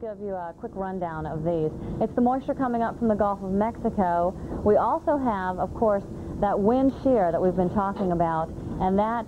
give you a quick rundown of these. It's the moisture coming up from the Gulf of Mexico. We also have, of course, that wind shear that we've been talking about, and that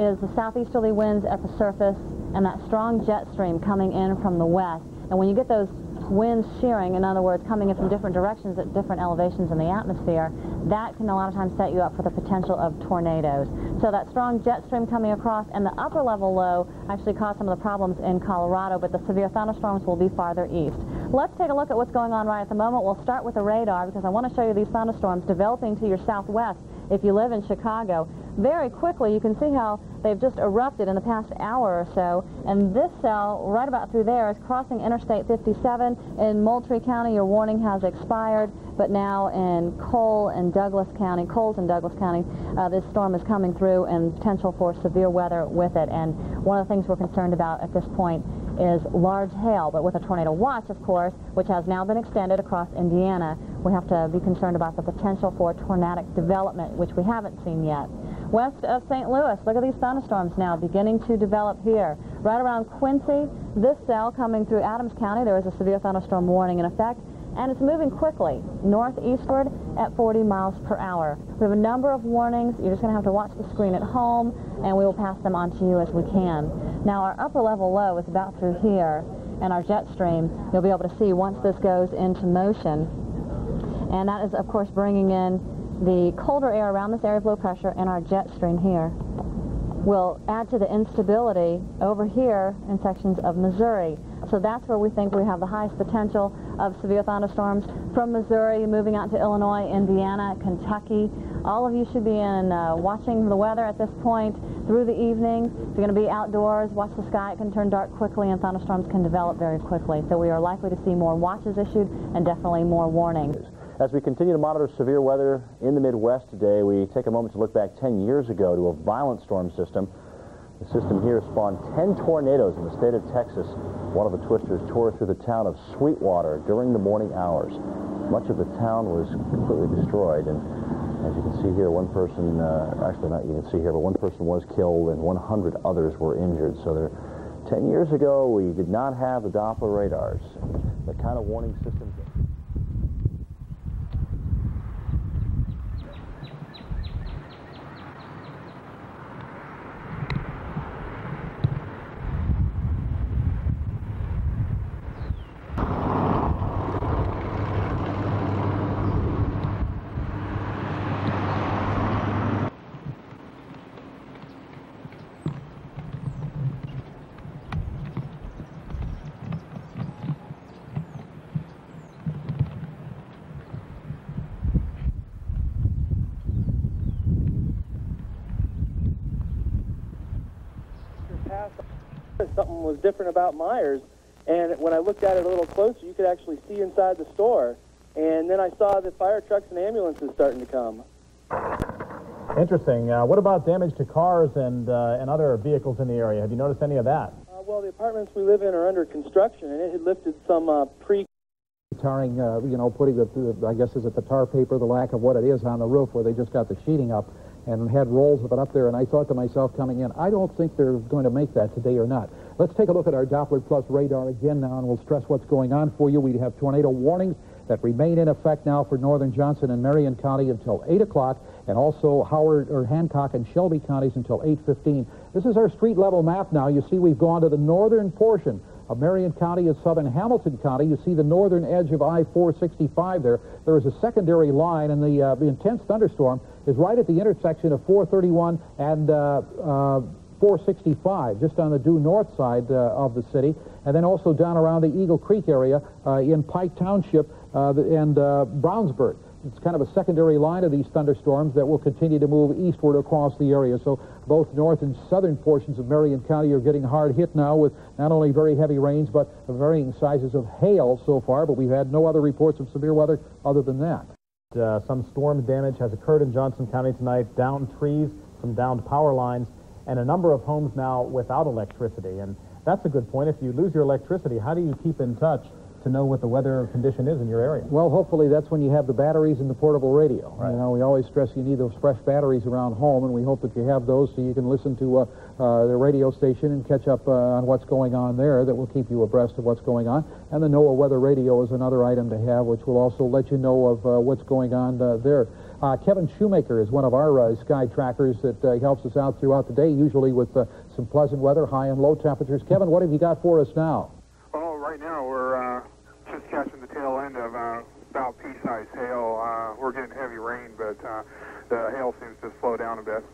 is the southeasterly winds at the surface and that strong jet stream coming in from the west. And when you get those winds shearing, in other words, coming in from different directions at different elevations in the atmosphere, that can a lot of times set you up for the potential of tornadoes. So that strong jet stream coming across and the upper level low actually caused some of the problems in Colorado, but the severe thunderstorms will be farther east. Let's take a look at what's going on right at the moment. We'll start with the radar because I want to show you these thunderstorms developing to your southwest if you live in Chicago. Very quickly, you can see how they've just erupted in the past hour or so, and this cell right about through there is crossing Interstate 57. In Moultrie County, your warning has expired, but now in Cole and Douglas County, Coles and Douglas County, uh, this storm is coming through and potential for severe weather with it. And one of the things we're concerned about at this point is large hail, but with a tornado watch, of course, which has now been extended across Indiana, we have to be concerned about the potential for tornadic development, which we haven't seen yet. West of St. Louis, look at these thunderstorms now beginning to develop here. Right around Quincy, this cell coming through Adams County, there is a severe thunderstorm warning in effect, and it's moving quickly northeastward at 40 miles per hour. We have a number of warnings. You're just going to have to watch the screen at home, and we will pass them on to you as we can. Now, our upper level low is about through here, and our jet stream, you'll be able to see once this goes into motion. And that is, of course, bringing in the colder air around this area of low pressure and our jet stream here will add to the instability over here in sections of Missouri. So that's where we think we have the highest potential of severe thunderstorms. From Missouri, moving out to Illinois, Indiana, Kentucky. All of you should be in uh, watching the weather at this point through the evening. If you're going to be outdoors, watch the sky. It can turn dark quickly and thunderstorms can develop very quickly. So we are likely to see more watches issued and definitely more warnings. As we continue to monitor severe weather in the Midwest today, we take a moment to look back 10 years ago to a violent storm system. The system here spawned 10 tornadoes in the state of Texas. One of the twisters tore through the town of Sweetwater during the morning hours. Much of the town was completely destroyed, and as you can see here, one person, uh, actually not you can see here, but one person was killed and 100 others were injured. So there, 10 years ago, we did not have the Doppler radars, the kind of warning systems. something was different about Meijer's. And when I looked at it a little closer, you could actually see inside the store. And then I saw the fire trucks and ambulances starting to come. Interesting. Uh, what about damage to cars and uh, and other vehicles in the area? Have you noticed any of that? Uh, well, the apartments we live in are under construction, and it had lifted some uh, pre. Tarring, uh, you know, putting the, the, I guess, is it the tar paper, the lack of what it is on the roof where they just got the sheeting up and had rolls of it up there. And I thought to myself coming in, I don't think they're going to make that today or not. Let's take a look at our Doppler Plus radar again now, and we'll stress what's going on for you. We have tornado warnings that remain in effect now for northern Johnson and Marion County until 8 o'clock, and also Howard or Hancock and Shelby counties until 8.15. This is our street level map now. You see we've gone to the northern portion of Marion County and southern Hamilton County. You see the northern edge of I-465 there. There is a secondary line, and the, uh, the intense thunderstorm is right at the intersection of 431 and uh, uh, 465, just on the due north side uh, of the city, and then also down around the Eagle Creek area uh, in Pike Township uh, and Brownsburg. It's kind of a secondary line of these thunderstorms that will continue to move eastward across the area. So both north and southern portions of Marion County are getting hard hit now with not only very heavy rains, but varying sizes of hail so far. But we've had no other reports of severe weather other than that. Uh, some storm damage has occurred in Johnson County tonight. Downed trees, some downed power lines, and a number of homes now without electricity. And that's a good point. If you lose your electricity, how do you keep in touch to know what the weather condition is in your area. Well, hopefully that's when you have the batteries and the portable radio. Right. You know, we always stress you need those fresh batteries around home, and we hope that you have those so you can listen to uh, uh, the radio station and catch up uh, on what's going on there. That will keep you abreast of what's going on. And the NOAA weather radio is another item to have, which will also let you know of uh, what's going on uh, there. Uh, Kevin Shoemaker is one of our uh, sky trackers that uh, helps us out throughout the day, usually with uh, some pleasant weather, high and low temperatures. Kevin, what have you got for us now? Oh, right now we're uh, just catching the tail end of uh, about pea-sized hail. Uh, we're getting heavy rain, but uh, the hail seems to slow down a bit.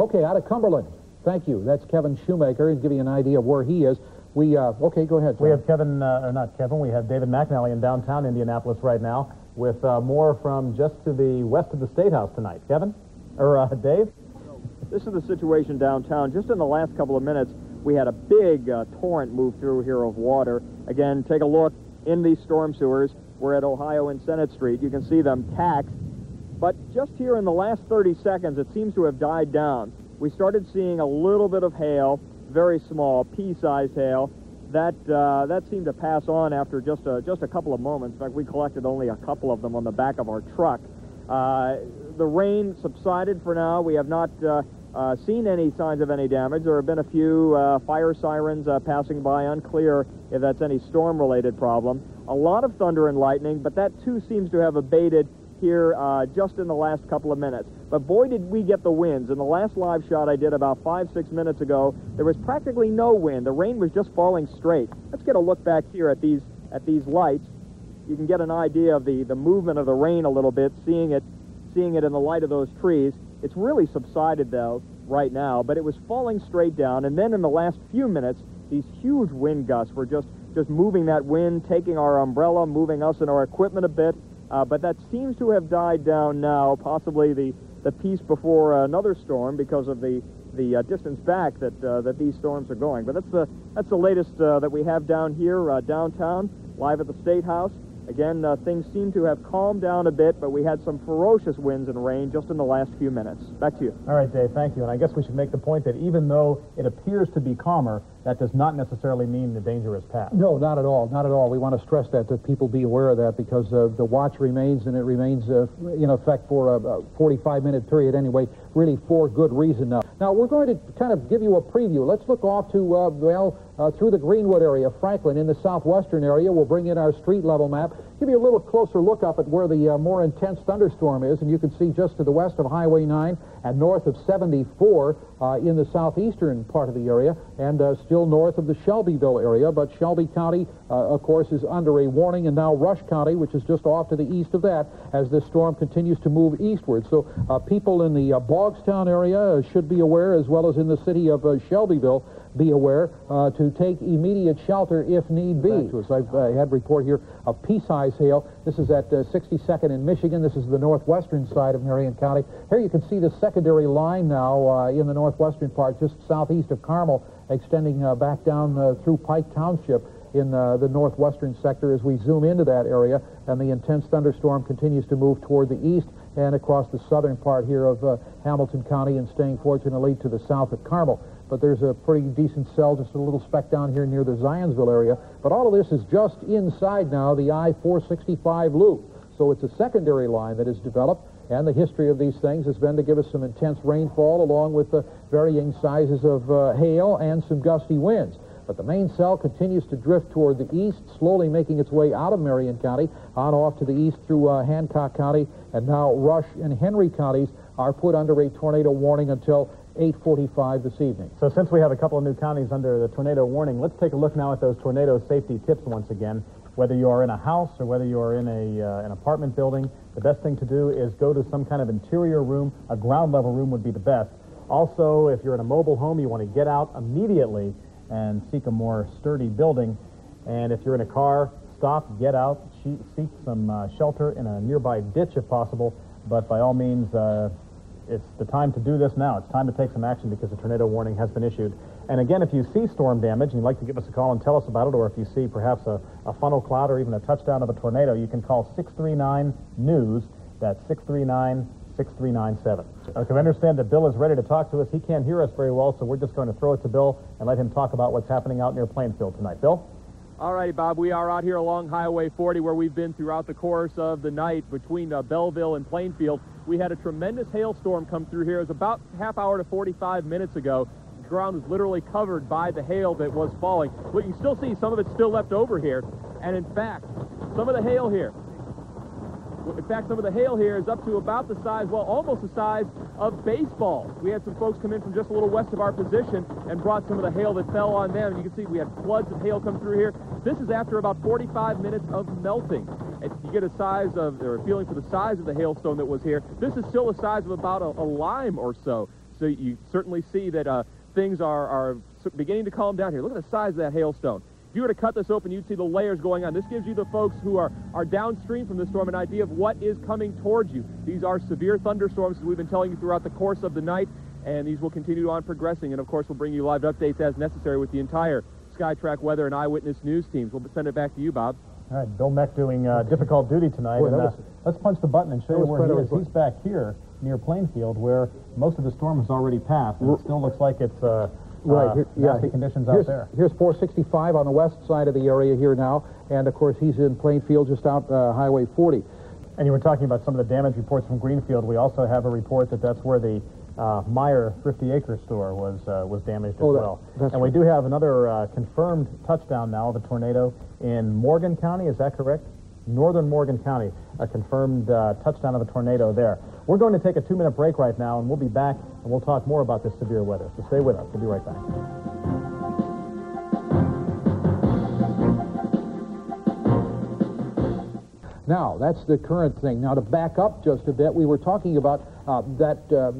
Okay, out of Cumberland. Thank you. That's Kevin Shoemaker, and give you an idea of where he is. We uh, okay, go ahead. We have Kevin, uh, or not Kevin, we have David McNally in downtown Indianapolis right now with uh, more from just to the west of the State House tonight. Kevin? Or uh, Dave? This is the situation downtown. Just in the last couple of minutes, we had a big uh, torrent move through here of water. Again, take a look in these storm sewers. We're at Ohio and Senate Street. You can see them taxed. But just here in the last 30 seconds, it seems to have died down. We started seeing a little bit of hail, very small, pea-sized hail. That uh, that seemed to pass on after just a, just a couple of moments. In fact, we collected only a couple of them on the back of our truck. Uh, the rain subsided for now. We have not uh, uh, seen any signs of any damage. There have been a few uh, fire sirens uh, passing by, unclear if that's any storm-related problem. A lot of thunder and lightning, but that too seems to have abated here uh, just in the last couple of minutes. But boy, did we get the winds. In the last live shot I did about five, six minutes ago, there was practically no wind. The rain was just falling straight. Let's get a look back here at these at these lights. You can get an idea of the, the movement of the rain a little bit, seeing it seeing it in the light of those trees. It's really subsided though right now, but it was falling straight down. And then in the last few minutes, these huge wind gusts were just just moving that wind, taking our umbrella, moving us and our equipment a bit. Uh, but that seems to have died down now, possibly the, the piece before another storm because of the, the uh, distance back that, uh, that these storms are going. But that's the, that's the latest uh, that we have down here, uh, downtown, live at the State House. Again, uh, things seem to have calmed down a bit, but we had some ferocious winds and rain just in the last few minutes. Back to you. All right, Dave, thank you. And I guess we should make the point that even though it appears to be calmer, that does not necessarily mean the danger is past. No, not at all. Not at all. We want to stress that, that people be aware of that because uh, the watch remains and it remains uh, in effect for a, a 45-minute period anyway, really for good reason now. Now, we're going to kind of give you a preview. Let's look off to, uh, well, uh, through the Greenwood area, Franklin, in the southwestern area. We'll bring in our street level map, give you a little closer look up at where the uh, more intense thunderstorm is, and you can see just to the west of Highway 9 and north of 74 uh, in the southeastern part of the area, and uh, still north of the Shelbyville area. But Shelby County, uh, of course, is under a warning, and now Rush County, which is just off to the east of that, as this storm continues to move eastward. So uh, people in the uh, Bogstown area uh, should be aware, as well as in the city of uh, Shelbyville, be aware uh, to take immediate shelter if need be. As I've had report here of pea-sized hail. This is at uh, 62nd in Michigan. This is the northwestern side of Marion County. Here you can see the secondary line now uh, in the northwestern part, just southeast of Carmel, extending uh, back down uh, through Pike Township in uh, the northwestern sector as we zoom into that area, and the intense thunderstorm continues to move toward the east and across the southern part here of Hamilton County and staying fortunately to the south of Carmel. But there's a pretty decent cell, just a little speck down here near the Zionsville area. But all of this is just inside now the I-465 loop. So it's a secondary line that is developed, and the history of these things has been to give us some intense rainfall along with the varying sizes of uh, hail and some gusty winds. But the main cell continues to drift toward the east, slowly making its way out of Marion County, on off to the east through uh, Hancock County, and now Rush and Henry counties are put under a tornado warning until 8.45 this evening. So since we have a couple of new counties under the tornado warning, let's take a look now at those tornado safety tips once again. Whether you are in a house or whether you are in a, uh, an apartment building, the best thing to do is go to some kind of interior room. A ground level room would be the best. Also, if you're in a mobile home, you want to get out immediately and seek a more sturdy building. And if you're in a car, stop, get out, seek some uh, shelter in a nearby ditch if possible. But by all means, uh, it's the time to do this now. It's time to take some action because the tornado warning has been issued. And again, if you see storm damage and you'd like to give us a call and tell us about it, or if you see perhaps a, a funnel cloud or even a touchdown of a tornado, you can call 639-NEWS. That's 639-6397. Okay, I understand that Bill is ready to talk to us. He can't hear us very well, so we're just going to throw it to Bill and let him talk about what's happening out near Plainfield tonight. Bill? All right, Bob. We are out here along Highway 40 where we've been throughout the course of the night between uh, Belleville and Plainfield. We had a tremendous hailstorm come through here. It was about half hour to 45 minutes ago. Ground was literally covered by the hail that was falling. But you still see some of it still left over here. And in fact, some of the hail here in fact, some of the hail here is up to about the size, well, almost the size of baseball. We had some folks come in from just a little west of our position and brought some of the hail that fell on them. And you can see we had floods of hail come through here. This is after about 45 minutes of melting. If you get a size of, or a feeling for the size of the hailstone that was here, this is still the size of about a, a lime or so. So you certainly see that uh, things are, are beginning to calm down here. Look at the size of that hailstone. If you were to cut this open, you'd see the layers going on. This gives you the folks who are, are downstream from the storm an idea of what is coming towards you. These are severe thunderstorms, as we've been telling you throughout the course of the night, and these will continue on progressing. And, of course, we'll bring you live updates as necessary with the entire SkyTrack Weather and Eyewitness News teams. We'll send it back to you, Bob. All right, Bill Meck doing uh, difficult duty tonight. Boy, and, uh, let's punch the button and show you where he is. He's back here near Plainfield, where most of the storm has already passed, and it still looks like it's uh, Right, uh, here, nasty yeah. conditions here's, out there. Here's 465 on the west side of the area here now, and of course he's in Plainfield, just out uh, Highway 40. And you were talking about some of the damage reports from Greenfield. We also have a report that that's where the uh, Meijer Thrifty Acre store was uh, was damaged Oh, as that- well. and we do have another uh, confirmed touchdown now of a tornado in Morgan County. Is that correct? Northern Morgan County, a confirmed uh, touchdown of a tornado there. We're going to take a two-minute break right now, and we'll be back, and we'll talk more about this severe weather. So stay with us. We'll be right back. Now, that's the current thing. Now, to back up just a bit, we were talking about uh, that uh,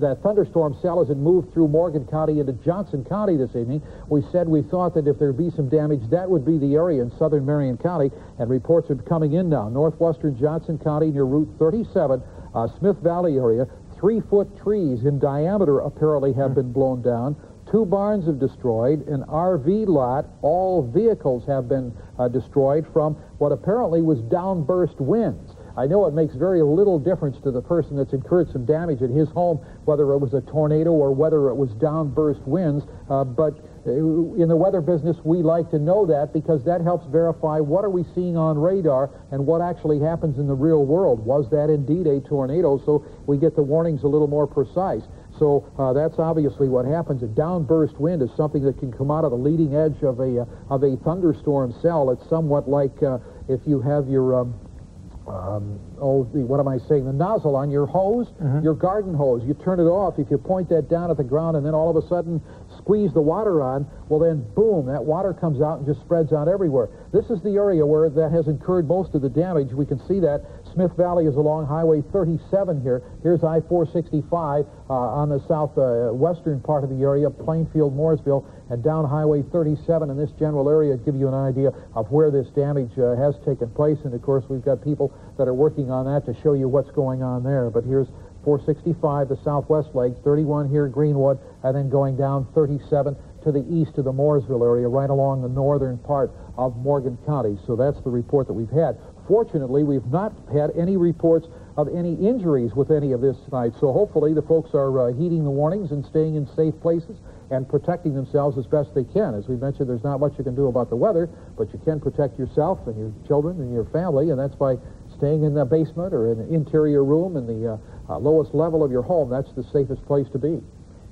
that thunderstorm cell as it moved through Morgan County into Johnson County this evening. We said we thought that if there'd be some damage, that would be the area in southern Marion County, and reports are coming in now. Northwestern Johnson County near Route 37, uh, Smith Valley area, three-foot trees in diameter apparently have been blown down. Two barns have destroyed, an RV lot, all vehicles have been uh, destroyed from what apparently was downburst winds. I know it makes very little difference to the person that's incurred some damage at his home, whether it was a tornado or whether it was downburst winds, uh, but in the weather business, we like to know that because that helps verify what are we seeing on radar and what actually happens in the real world. Was that indeed a tornado? So we get the warnings a little more precise. So uh, that's obviously what happens. A downburst wind is something that can come out of the leading edge of a uh, of a thunderstorm cell. It's somewhat like uh, if you have your um, um, oh, the, what am I saying? The nozzle on your hose, your garden hose. You turn it off. If you point that down at the ground and then all of a sudden squeeze the water on, well then, boom, that water comes out and just spreads out everywhere. This is the area where that has incurred most of the damage. We can see that. Smith Valley is along Highway 37 here. Here's I-465 uh, on the southwestern part of the area, Plainfield, Mooresville, and down Highway 37 in this general area give you an idea of where this damage uh, has taken place. And of course, we've got people that are working on that to show you what's going on there. But here's 465, the southwest leg, 31 here, Greenwood, and then going down 37 to the east of the Mooresville area, right along the northern part of Morgan County. So that's the report that we've had. Fortunately, we've not had any reports of any injuries with any of this tonight. So hopefully the folks are uh, heeding the warnings and staying in safe places and protecting themselves as best they can. As we mentioned, there's not much you can do about the weather, but you can protect yourself and your children and your family, and that's by staying in the basement or in an interior room in the uh, uh, lowest level of your home. That's the safest place to be.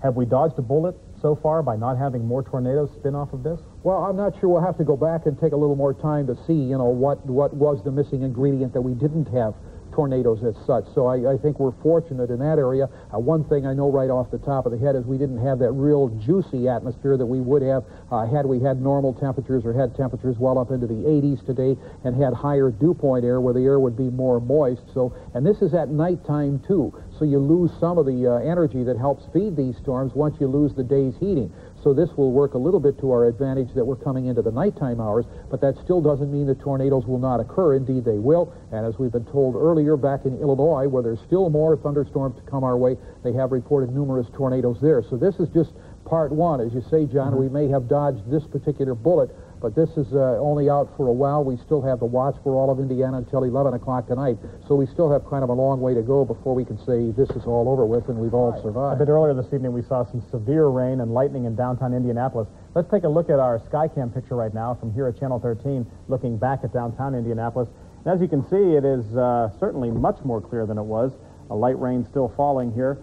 Have we dodged a bullet so far by not having more tornadoes spin off of this? Well, I'm not sure. We'll have to go back and take a little more time to see, you know, what, what was the missing ingredient that we didn't have tornadoes as such. So I, I think we're fortunate in that area. Uh, one thing I know right off the top of the head is we didn't have that real juicy atmosphere that we would have uh, had we had normal temperatures or had temperatures well up into the 80s today and had higher dew point air where the air would be more moist. So, and this is at nighttime too. So you lose some of the uh, energy that helps feed these storms once you lose the day's heating. So this will work a little bit to our advantage that we're coming into the nighttime hours, but that still doesn't mean that tornadoes will not occur. Indeed, they will. And as we've been told earlier, back in Illinois, where there's still more thunderstorms to come our way, they have reported numerous tornadoes there. So this is just part one. As you say, John, mm-hmm. we may have dodged this particular bullet, But this is uh, only out for a while. We still have the watch for all of Indiana until 11 o'clock tonight. So we still have kind of a long way to go before we can say this is all over with and we've all survived. A bit earlier this evening, we saw some severe rain and lightning in downtown Indianapolis. Let's take a look at our Skycam picture right now from here at Channel 13, looking back at downtown Indianapolis. And as you can see, it is uh, certainly much more clear than it was. A light rain still falling here,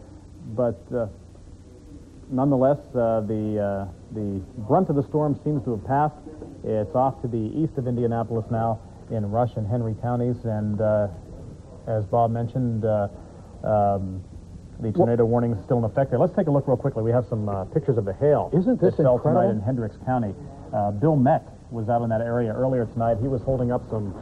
but uh, nonetheless, uh, the uh, the brunt of the storm seems to have passed. It's off to the east of Indianapolis now in Rush and Henry counties, and uh, as Bob mentioned, uh, um, the tornado warning is still in effect there. Let's take a look real quickly. We have some uh, pictures of the hail. Isn't this that fell tonight in Hendricks County. Uh, Bill Meck was out in that area earlier tonight. He was holding up some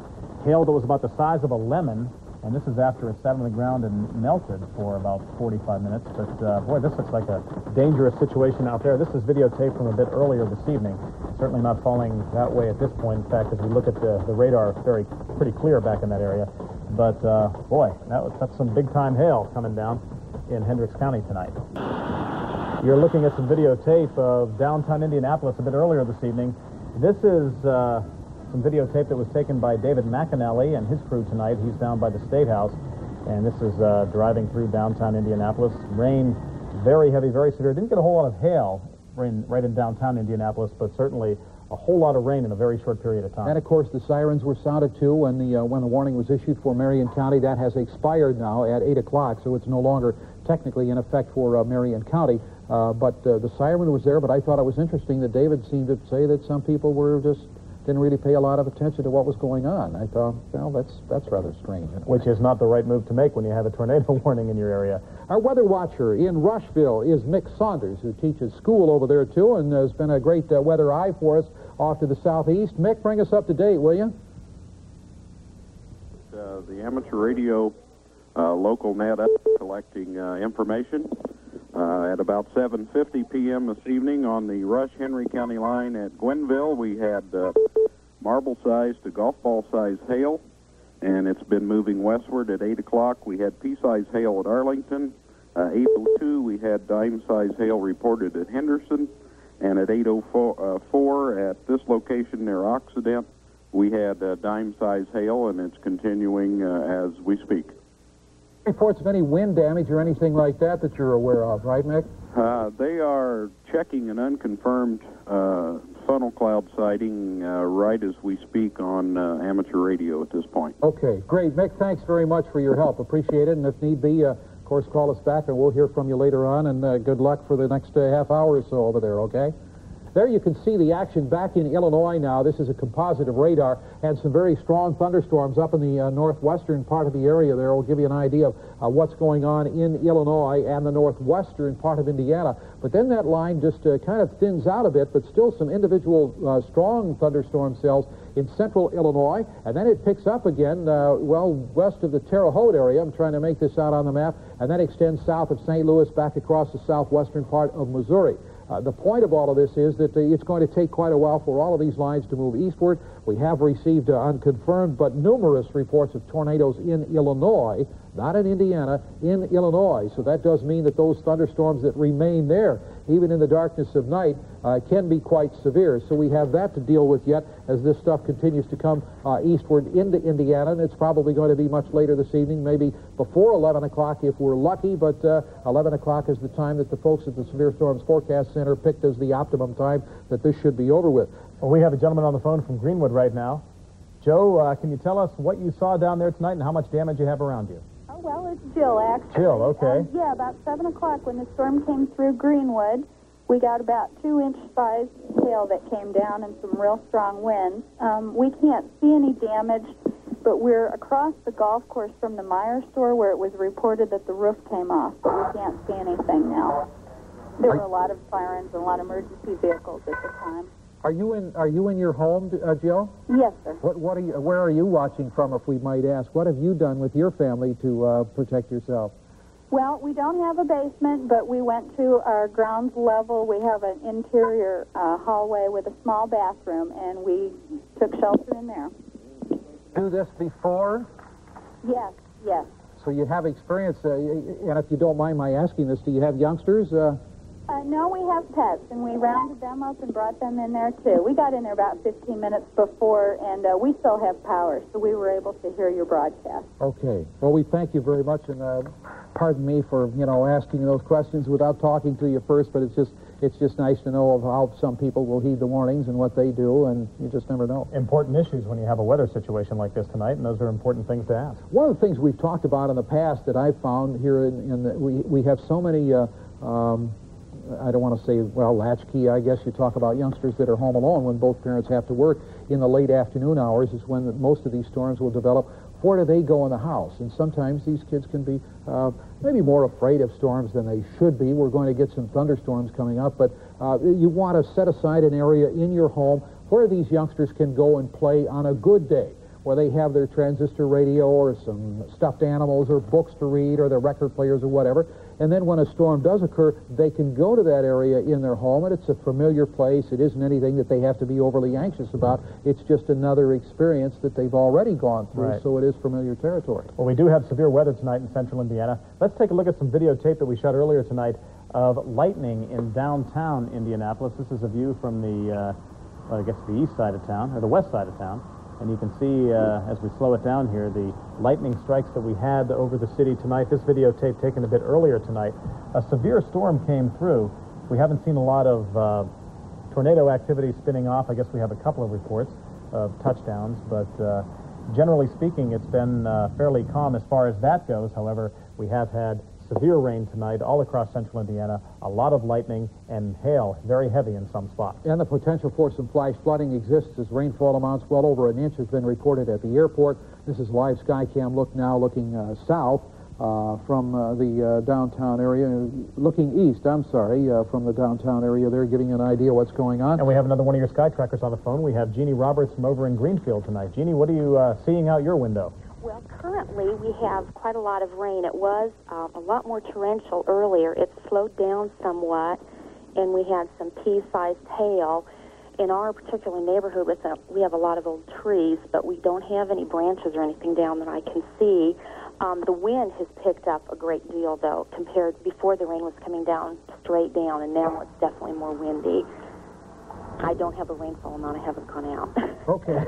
hail that was about the size of a lemon, and this is after it sat on the ground and melted for about 45 minutes. But uh, boy, this looks like a dangerous situation out there. This is videotaped from a bit earlier this evening. Certainly not falling that way at this point. In fact, as we look at the, the radar, very pretty clear back in that area. But uh, boy, that was, that's some big time hail coming down in Hendricks County tonight. You're looking at some videotape of downtown Indianapolis a bit earlier this evening. This is uh, some videotape that was taken by David McAnally and his crew tonight. He's down by the State House, and this is uh, driving through downtown Indianapolis. Rain, very heavy, very severe. Didn't get a whole lot of hail rain, right in downtown Indianapolis, but certainly a whole lot of rain in a very short period of time. And of course, the sirens were sounded too when the uh, when the warning was issued for Marion County. That has expired now at 8 o'clock, so it's no longer technically in effect for uh, Marion County. Uh, but uh, the siren was there. But I thought it was interesting that David seemed to say that some people were just didn't really pay a lot of attention to what was going on. I thought, well, that's that's rather strange. which is not the right move to make when you have a tornado warning in your area. Our weather watcher in Rushville is Mick Saunders, who teaches school over there, too, and has been a great uh, weather eye for us off to the southeast. Mick, bring us up to date, will you? uh, the amateur radio uh, local net up collecting uh, information uh, at about 7:50 p.m. this evening on the Rush Henry County line at Gwenville. We had uh, marble-sized to golf ball-size hail, and it's been moving westward. At 8 o'clock, we had pea-size hail at Arlington. Uh, 8:02, we had dime-size hail reported at Henderson, and at 8:04 at this location near Occident, we had uh, dime-size hail, and it's continuing uh, as we speak. Reports of any wind damage or anything like that that you're aware of, right, Mick? Uh, they are checking an unconfirmed uh, funnel cloud sighting uh, right as we speak on uh, amateur radio at this point. Okay, great. Mick, thanks very much for your help. Appreciate it. And if need be, uh, of course, call us back and we'll hear from you later on. And uh, good luck for the next uh, half hour or so over there, okay? There you can see the action back in Illinois now. This is a composite of radar and some very strong thunderstorms up in the uh, northwestern part of the area there. will give you an idea of uh, what's going on in Illinois and the northwestern part of Indiana. But then that line just uh, kind of thins out a bit, but still some individual uh, strong thunderstorm cells in central Illinois. And then it picks up again, uh, well, west of the Terre Haute area. I'm trying to make this out on the map. And then extends south of St. Louis back across the southwestern part of Missouri. Uh, the point of all of this is that uh, it's going to take quite a while for all of these lines to move eastward. We have received uh, unconfirmed but numerous reports of tornadoes in Illinois, not in Indiana, in Illinois. So that does mean that those thunderstorms that remain there, even in the darkness of night, uh, can be quite severe. So we have that to deal with yet as this stuff continues to come uh, eastward into Indiana. And it's probably going to be much later this evening, maybe before 11 o'clock if we're lucky. But uh, 11 o'clock is the time that the folks at the Severe Storms Forecast Center picked as the optimum time that this should be over with. Well, we have a gentleman on the phone from Greenwood right now. Joe, uh, can you tell us what you saw down there tonight and how much damage you have around you? Well, it's Jill, actually. Jill, okay. Um, yeah, about 7 o'clock when the storm came through Greenwood, we got about two-inch sized hail that came down and some real strong winds. Um, we can't see any damage, but we're across the golf course from the Meijer store where it was reported that the roof came off, but we can't see anything now. There were a lot of sirens and a lot of emergency vehicles at the time. Are you in Are you in your home, uh, Jill? Yes, sir. What What are you? Where are you watching from, if we might ask? What have you done with your family to uh, protect yourself? Well, we don't have a basement, but we went to our ground level. We have an interior uh, hallway with a small bathroom, and we took shelter in there. Do this before, Yes, yes. so you have experience. Uh, and if you don't mind my asking this, do you have youngsters? Uh, Uh, no, we have pets, and we rounded them up and brought them in there too. We got in there about 15 minutes before, and uh, we still have power, so we were able to hear your broadcast. Okay. Well, we thank you very much, and uh, pardon me for you know asking those questions without talking to you first, but it's just it's just nice to know of how some people will heed the warnings and what they do, and you just never know. Important issues when you have a weather situation like this tonight, and those are important things to ask. One of the things we've talked about in the past that I've found here in, in the, we we have so many. Uh, um, I don't want to say, well, latchkey, I guess you talk about youngsters that are home alone when both parents have to work. In the late afternoon hours is when the, most of these storms will develop. Where do they go in the house? And sometimes these kids can be uh, maybe more afraid of storms than they should be. We're going to get some thunderstorms coming up, but uh, you want to set aside an area in your home where these youngsters can go and play on a good day where they have their transistor radio or some stuffed animals or books to read or their record players or whatever. And then when a storm does occur, they can go to that area in their home, and it's a familiar place. It isn't anything that they have to be overly anxious about. It's just another experience that they've already gone through, Right. so it is familiar territory. Well, we do have severe weather tonight in central Indiana. Let's take a look at some videotape that we shot earlier tonight of lightning in downtown Indianapolis. This is a view from the, uh, well, I guess the east side of town, or the west side of town. And you can see, uh, as we slow it down here, the lightning strikes that we had over the city tonight. This videotape taken a bit earlier tonight. A severe storm came through. We haven't seen a lot of uh, tornado activity spinning off. I guess we have a couple of reports of touchdowns, but uh, generally speaking, it's been uh, fairly calm as far as that goes. However, we have had severe rain tonight all across central Indiana, a lot of lightning and hail, very heavy in some spots. And the potential for some flash flooding exists as rainfall amounts well over an inch has been reported at the airport. This is live Skycam look now looking uh, south uh, from uh, the uh, downtown area, looking east, I'm sorry, uh, from the downtown area there, giving you an idea what's going on. And we have another one of your sky trackers on the phone. We have Jeannie Roberts from over in Greenfield tonight. Jeannie, what are you uh, seeing out your window? Well, currently we have quite a lot of rain. It was um, a lot more torrential earlier. It's slowed down somewhat, and we had some pea-sized hail. In our particular neighborhood, with a, we have a lot of old trees, but we don't have any branches or anything down that I can see. Um, the wind has picked up a great deal, though, compared before the rain was coming down straight down, and now it's definitely more windy. I don't have a rainfall amount. I haven't gone out. Okay.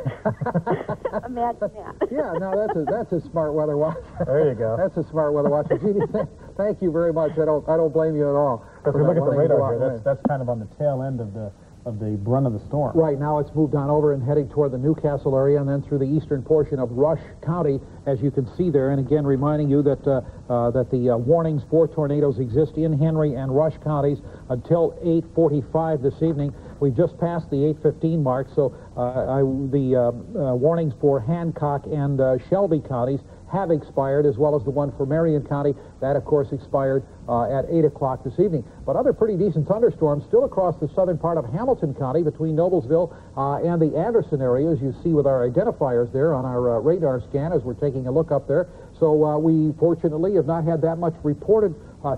Imagine that. yeah, no, that's a that's a smart weather watch. There you go. That's a smart weather watch. Jeannie, th- thank you very much. I don't I don't blame you at all. If for we look at the wanting to go radar here, that's, that's kind of on the tail end of the of the brunt of the storm. Right now, it's moved on over and heading toward the Newcastle area and then through the eastern portion of Rush County, as you can see there. And again, reminding you that uh, uh, that the uh, warnings for tornadoes exist in Henry and Rush counties until 8:45 this evening. We've just passed the 8:15 mark, so uh, I, the uh, uh, warnings for Hancock and Shelby counties have expired, as well as the one for Marion County. That, of course, expired uh, at 8 o'clock this evening. But other pretty decent thunderstorms still across the southern part of Hamilton County between Noblesville uh, and the Anderson area, as you see with our identifiers there on our uh, radar scan as we're taking a look up there. So we, fortunately, have not had that much reported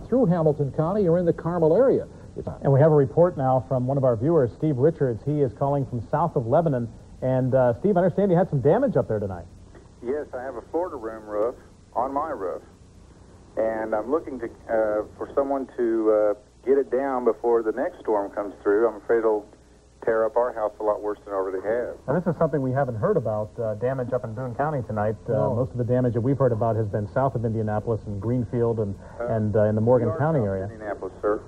through Hamilton County or in the Carmel area. And we have a report now from one of our viewers, Steve Richards. He is calling from south of Lebanon. And uh, Steve, I understand you had some damage up there tonight. Yes, I have a Florida room roof on my roof, and I'm looking to uh, for someone to uh, get it down before the next storm comes through. I'm afraid it'll tear up our house a lot worse than it already has. Now, this is something we haven't heard about, uh, damage up in Boone County tonight. Uh, No. Most of the damage that we've heard about has been south of Indianapolis and Greenfield and, and uh, in the Morgan County area. Indianapolis, sir.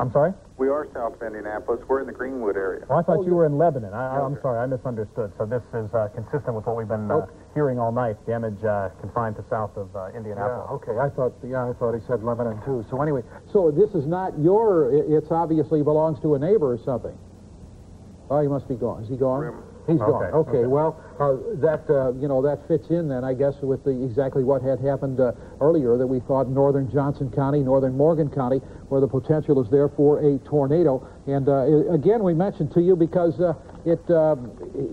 I'm sorry? We are south of Indianapolis. We're in the Greenwood area. Oh, I thought you were in Lebanon. I, I- I'm sorry, I misunderstood. So this is uh, consistent with what we've been uh, hearing all night. Damage uh, confined to south of uh, Indianapolis. Yeah, okay. I thought, yeah, I thought he said Lebanon too. So anyway, so this is not your. it- It's obviously belongs to a neighbor or something. Oh, he must be gone. Is he gone? He's gone. Okay, Okay. okay. Well, uh, that uh, you know that fits in then, I guess, with the exactly what had happened uh, earlier. That we thought northern Johnson County, northern Morgan County, where the potential is there for a tornado. And uh, again, we mentioned to you because uh, it uh,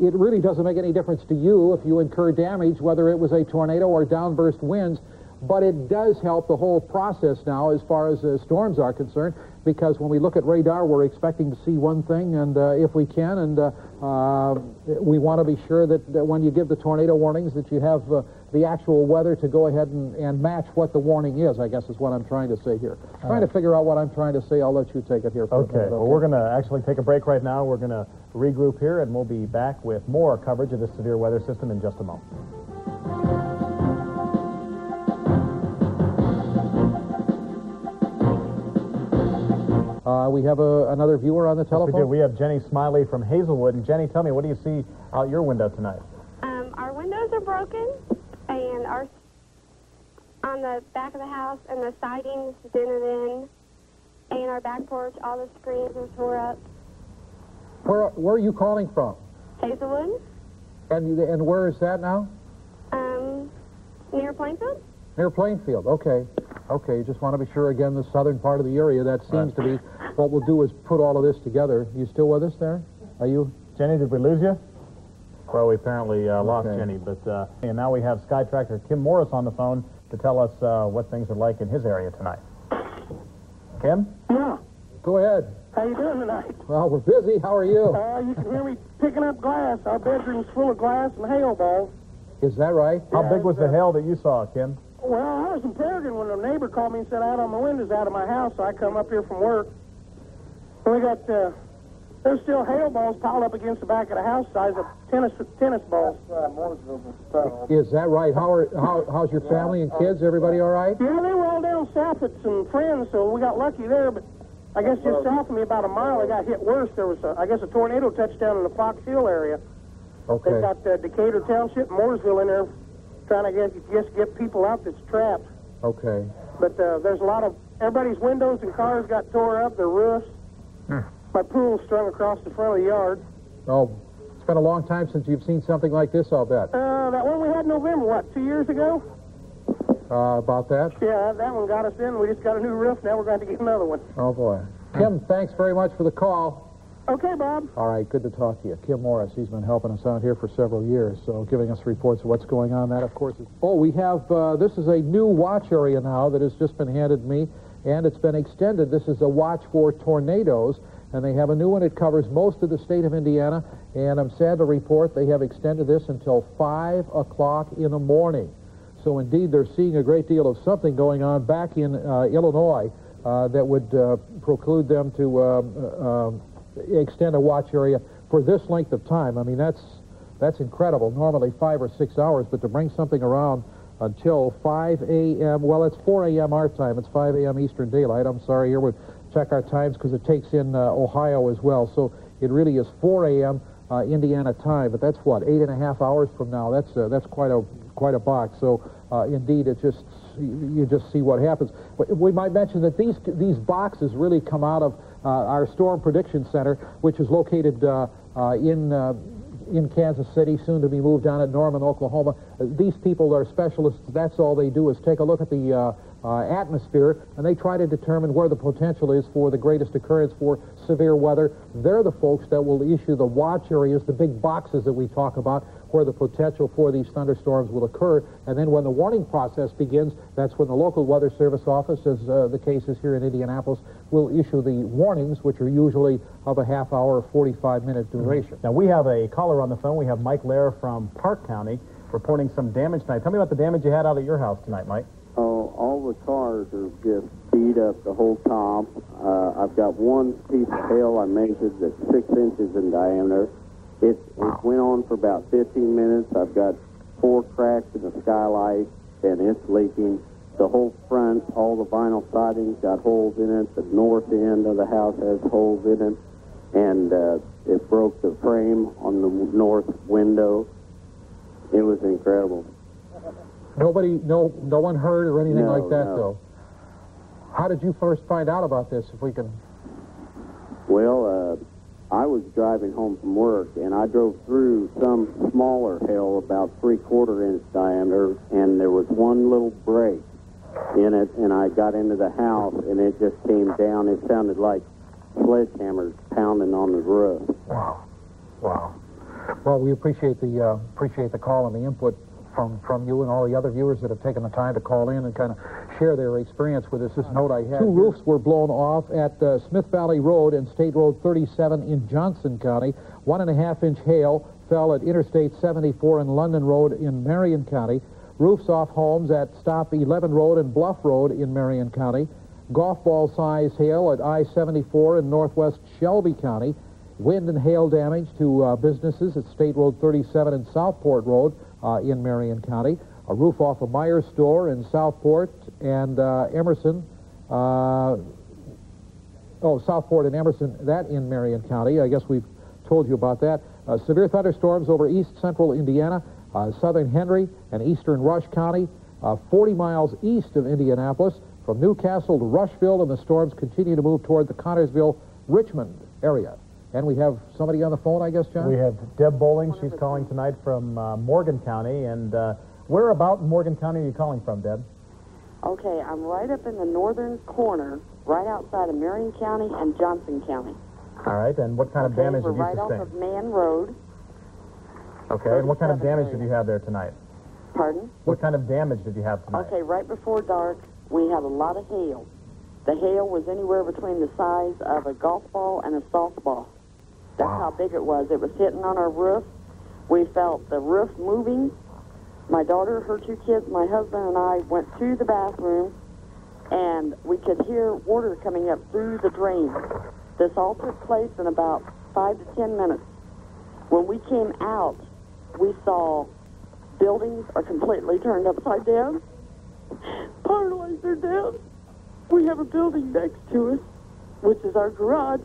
it really doesn't make any difference to you if you incur damage, whether it was a tornado or downburst winds. But it does help the whole process now as far as uh, storms are concerned because when we look at radar, we're expecting to see one thing, and uh, if we can, and uh, uh, we want to be sure that, that when you give the tornado warnings that you have uh, the actual weather to go ahead and, and match what the warning is, I guess is what I'm trying to say here. trying to figure out what I'm trying to say. I'll let you take it here for a Okay, well, we're going to actually take a break right now. We're going to regroup here, and we'll be back with more coverage of this severe weather system in just a moment. Uh, we have a, another viewer on the Yes, we telephone. do. We have Jenny Smiley from Hazelwood. And Jenny, tell me, what do you see out your window tonight? Um, our windows are broken, and our on the back of the house, and the siding's dented in, and our back porch, all the screens are tore up. Where, where are you calling from? Hazelwood, And, and where is that now? um, near Plainfield. Near Plainfield. Okay. Okay, just want to be sure again, the southern part of the area, that seems to be what we'll do is put all of this together. You still with us there? Are you? Jenny, did we lose you? Well, we apparently uh, lost Okay. Jenny, but uh, and now we have Sky Tracker Kim Morris on the phone to tell us uh, what things are like in his area tonight. Kim? Yeah. Go ahead. How you doing tonight? Well, we're busy. How are you? Uh, you can hear me picking up glass. Our bedroom's full of glass and hail balls. Is that right? How big was the hail that you saw, Kim? Well, was in Peregrine when a neighbor called me and said out on all my windows out of my house, so I come up here from work. And we got, uh, there's still hail balls piled up against the back of the house size of tennis tennis balls. Is that right? How are how, how's your family and kids? Everybody all right? Yeah, they were all down south with some friends, so we got lucky there, but I guess just south of me about a mile, they got hit worse. There was, a, I guess, a tornado touchdown in the Fox Hill area. Okay. They've got uh, Decatur Township, Mooresville in there, trying to get just get people out that's trapped. Okay. But uh, there's a lot of everybody's windows and cars got tore up, their roofs. My pool's strung across the front of the yard. Oh, it's been a long time since you've seen something like this. I'll bet. Uh, that one we had in November, what, two years ago? Uh, about that. Yeah, that one got us in. We just got a new roof. Now we're going to get another one. Oh boy. Kim, thanks very much for the call. Okay, Bob. All right, good to talk to you. Kim Morris, he's been helping us out here for several years, so giving us reports of what's going on. That, of course, is... Oh, we have, uh, this is a new watch area now that has just been handed me, and it's been extended. This is a watch for tornadoes, and they have a new one. It covers most of the state of Indiana, and I'm sad to report they have extended this until 5 o'clock in the morning. So indeed, they're seeing a great deal of something going on back in uh, Illinois uh, that would uh, preclude them to um, uh, um, extend a watch area for this length of time. I mean, that's that's incredible. Normally five or six hours, but to bring something around until 5 a.m. Well, it's 4 a.m. our time. It's 5 a.m. Eastern Daylight. I'm sorry. Here we check our times because it takes in uh, Ohio as well. So it really is 4 a.m. Uh, Indiana time. But that's what eight and a half hours from now. That's uh, that's quite a quite a box. So uh, indeed, it just you just see what happens. But We might mention that these these boxes really come out of our Storm Prediction Center, which is located uh, uh, in uh, in Kansas City, soon to be moved down at Norman, Oklahoma. Uh, these people are specialists. That's all they do is take a look at the uh, uh, atmosphere, and they try to determine where the potential is for the greatest occurrence for severe weather. They're the folks that will issue the watch areas, the big boxes that we talk about, where the potential for these thunderstorms will occur. And then when the warning process begins, that's when the local Weather Service office, as uh, the case is here in Indianapolis, will issue the warnings, which are usually of a half hour or 45 minute duration. Now, we have a caller on the phone. We have Mike Lair from Parke County reporting some damage tonight. Tell me about the damage you had out at your house tonight, Mike. Oh, all the cars are just beat up the whole top. Uh, I've got one piece of hail I measured that's six inches in diameter. It, it went on for about 15 minutes. I've got four cracks in the skylight, and it's leaking. The whole front, all the vinyl siding's got holes in it. The north end of the house has holes in it, and uh, it broke the frame on the north window. It was incredible. Nobody, no, no one heard or anything No, like that, no. though. How did you first find out about this? If we can, Well, uh, I was driving home from work, and I drove through some smaller hill, about three-quarter inch diameter, and there was one little break in it, and I got into the house, and it just came down. It sounded like sledgehammers pounding on the roof. Wow. Wow. Well, we appreciate the uh, appreciate the call and the input from from you and all the other viewers that have taken the time to call in and kind of share their experience with us. This note I had. Two roofs were blown off at uh, Smith Valley Road and State Road 37 in Johnson County. One and a half inch hail fell at Interstate 74 and London Road in Marion County. Roofs off homes at Stop 11 Road and Bluff Road in Marion County. Golf ball size hail at I-74 in northwest Shelby County. Wind and hail damage to uh, businesses at State Road 37 and Southport Road uh, in Marion County. A roof off a Meijer store in Southport and uh, Emerson. Uh, oh, Southport and Emerson, that in Marion County. I guess we've told you about that. Uh, severe thunderstorms over east central Indiana, uh, southern Henry, and eastern Rush County. 40 miles east of Indianapolis. From Newcastle to Rushville, and the storms continue to move toward the Connersville, Richmond area. And we have somebody on the phone, I guess, John? We have Deb Bowling. She's calling tonight from uh, Morgan County. And uh, where about in Morgan County are you calling from, Deb? Okay, I'm right up in the northern corner, right outside of Marion County and Johnson County. All right, and what kind okay, of damage have you right sustained? off of Man Road. Okay, and what kind of damage did you have there tonight? Pardon? What kind of damage did you have tonight? Okay, right before dark, we had a lot of hail. The hail was anywhere between the size of a golf ball and a softball. That's Wow. how big it was. It was hitting on our roof. We felt the roof moving. My daughter, her two kids, my husband, and I went to the bathroom, and we could hear water coming up through the drain. This all took place in about five to ten minutes. When we came out, we saw buildings are completely turned upside down. Power are down. We have a building next to us, which is our garage.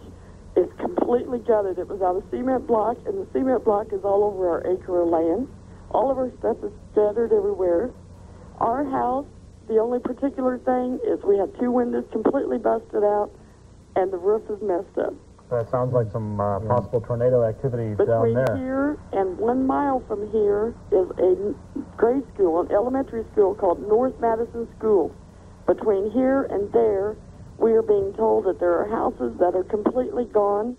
It's completely gutted. It was out of cement block, and the cement block is all over our acre of land. All of our stuff is scattered everywhere. Our house, the only particular thing is we have two windows completely busted out, and the roof is messed up. That sounds like some uh, possible tornado activity down Between there. here and one mile from here is a grade school, an elementary school called North Madison School. Between here and there, we are being told that there are houses that are completely gone.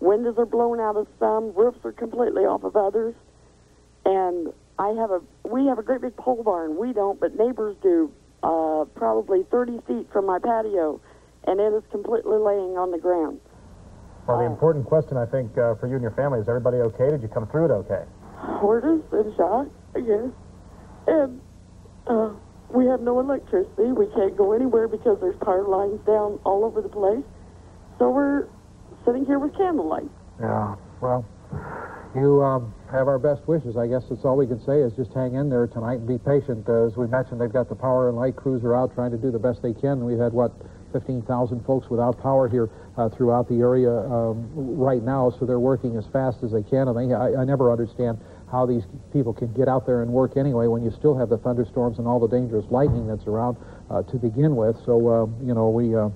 Windows are blown out of some, roofs are completely off of others. And I have a, we have a great big pole barn. We don't, but neighbors do, uh, probably 30 feet from my patio, and it is completely laying on the ground. Well, the important question, I think, uh, for you and your family is everybody okay? Did you come through it okay? We're just in shock, I guess. And uh, we have no electricity. We can't go anywhere because there's power lines down all over the place. So we're sitting here with candlelight. Yeah, well, you um, have our best wishes. I guess that's all we can say is just hang in there tonight and be patient. Uh, as we mentioned, they've got the power and light crews are out trying to do the best they can. We've had, what, 15,000 folks without power here uh, throughout the area um, right now, so they're working as fast as they can. And they, I, I never understand how these people can get out there and work anyway when you still have the thunderstorms and all the dangerous lightning that's around uh, to begin with. So, uh, you know, we... Uh,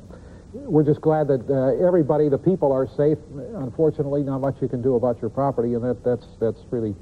we're just glad that uh, everybody, the people, are safe. Unfortunately, not much you can do about your property, and that, that's that's really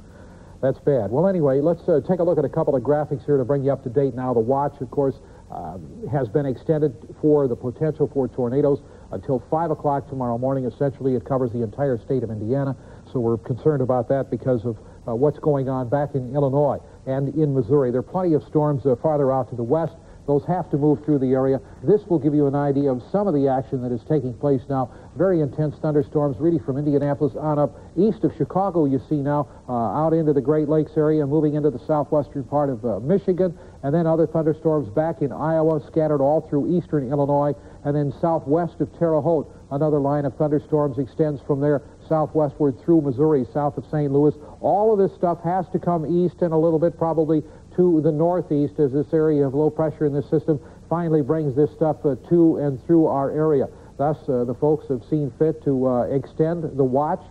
that's bad. Well, anyway, let's uh, take a look at a couple of graphics here to bring you up to date. Now, the watch, of course, uh, has been extended for the potential for tornadoes until five o'clock tomorrow morning. Essentially, it covers the entire state of Indiana. So we're concerned about that because of uh, what's going on back in Illinois and in Missouri. There are plenty of storms uh, farther out to the west. Have to move through the area. This will give you an idea of some of the action that is taking place now. Very intense thunderstorms, really from Indianapolis on up east of Chicago, you see now, uh, out into the Great Lakes area, moving into the southwestern part of uh, Michigan, and then other thunderstorms back in Iowa, scattered all through eastern Illinois, and then southwest of Terre Haute. Another line of thunderstorms extends from there southwestward through Missouri, south of St. Louis. All of this stuff has to come east and a little bit probably to the northeast as this area of low pressure in this system finally brings this stuff uh, to and through our area. Thus, uh, the folks have seen fit to uh, extend the watch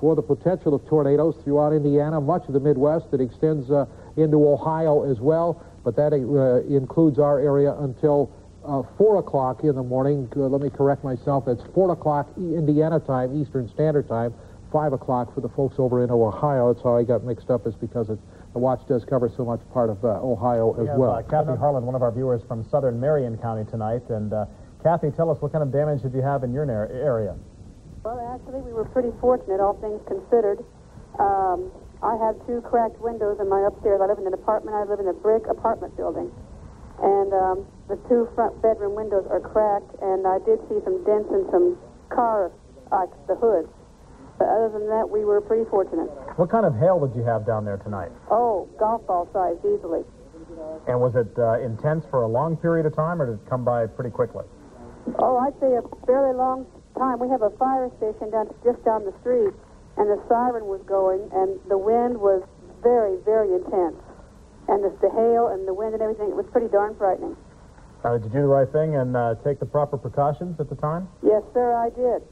for the potential of tornadoes throughout Indiana, much of the Midwest. It extends uh, into Ohio as well, but that uh, includes our area until uh, 4 o'clock in the morning. Uh, let me correct myself. That's 4 o'clock Indiana time, Eastern Standard Time, 5 o'clock for the folks over in Ohio. That's how I got mixed up is because it's, the watch does cover so much part of uh, Ohio We as have well. uh, Kathy Harlan, one of our viewers from southern Marion County tonight. And uh, Kathy, tell us what kind of damage did you have in your area? Well, actually, we were pretty fortunate, all things considered. Um, I had two cracked windows in my upstairs. I live in an apartment. I live in a brick apartment building. And um, the two front bedroom windows are cracked, and I did see some dents in some car, uh, the hoods. But other than that, we were pretty fortunate. What kind of hail did you have down there tonight? Oh, golf ball size easily. And was it uh, intense for a long period of time, or did it come by pretty quickly? Oh, I'd say a fairly long time. We have a fire station down just down the street, and the siren was going, and the wind was very, very intense. And the, the hail and the wind and everything, it was pretty darn frightening. Uh, did you do the right thing and uh, take the proper precautions at the time? Yes, sir, I did.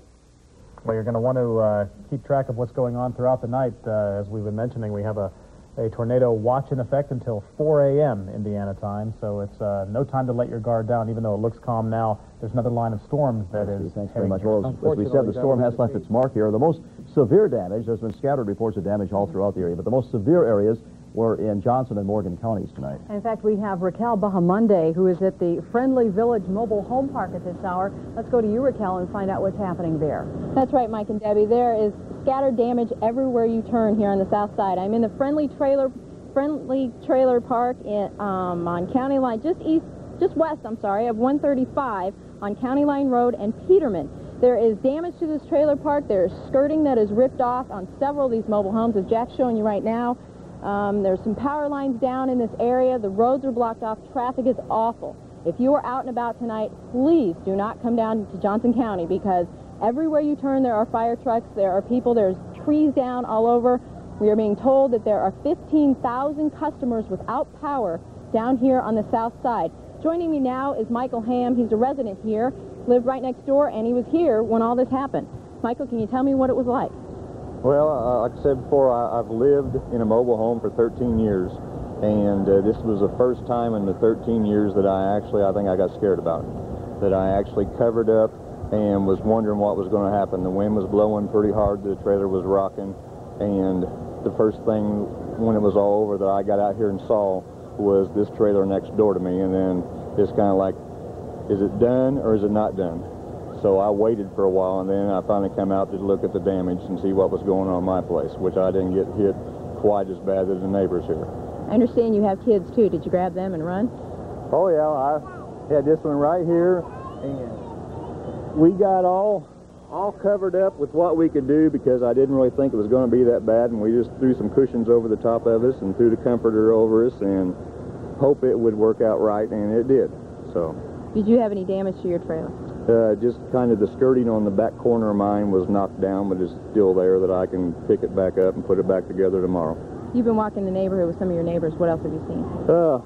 Well, you're going to want to uh, keep track of what's going on throughout the night. Uh, as we've been mentioning, we have a, a tornado watch in effect until 4 a.m. Indiana time, so it's uh, no time to let your guard down, even though it looks calm now. There's another line of storms that is Thanks very much. Well, as, as we said, the storm has left its mark here. The most severe damage, there's been scattered reports of damage all throughout the area, but the most severe areas were in Johnson and Morgan counties tonight. In fact, we have Raquel Bahamonde, who is at the Friendly Village Mobile Home Park at this hour. Let's go to you, Raquel, and find out what's happening there. That's right, Mike and Debbie. There is scattered damage everywhere you turn here on the south side. I'm in the Friendly Trailer Friendly Trailer Park in, um, on County Line, just east, just west, I'm sorry, of 135 on County Line Road and Peterman. There is damage to this trailer park. There's skirting that is ripped off on several of these mobile homes, as Jack's showing you right now. Um, there's some power lines down in this area. The roads are blocked off. Traffic is awful. If you are out and about tonight, please do not come down to Johnson County because everywhere you turn there are fire trucks, there are people, there's trees down all over. We are being told that there are 15,000 customers without power down here on the south side. Joining me now is Michael Ham. He's a resident here, lived right next door, and he was here when all this happened. Michael, can you tell me what it was like? Well, uh, like I said before, I, I've lived in a mobile home for 13 years, and uh, this was the first time in the 13 years that I actually, I think I got scared about it. That I actually covered up and was wondering what was going to happen. The wind was blowing pretty hard, the trailer was rocking, and the first thing when it was all over that I got out here and saw was this trailer next door to me, and then it's kind of like, is it done or is it not done? So I waited for a while, and then I finally came out to look at the damage and see what was going on in my place, which I didn't get hit quite as bad as the neighbors here. I understand you have kids too. Did you grab them and run? Oh yeah, I had this one right here, and we got all all covered up with what we could do because I didn't really think it was going to be that bad, and we just threw some cushions over the top of us and threw the comforter over us and hope it would work out right, and it did. So. Did you have any damage to your trailer? Uh, just kind of the skirting on the back corner of mine was knocked down, but it's still there that I can pick it back up and put it back together tomorrow. You've been walking the neighborhood with some of your neighbors. What else have you seen? Uh,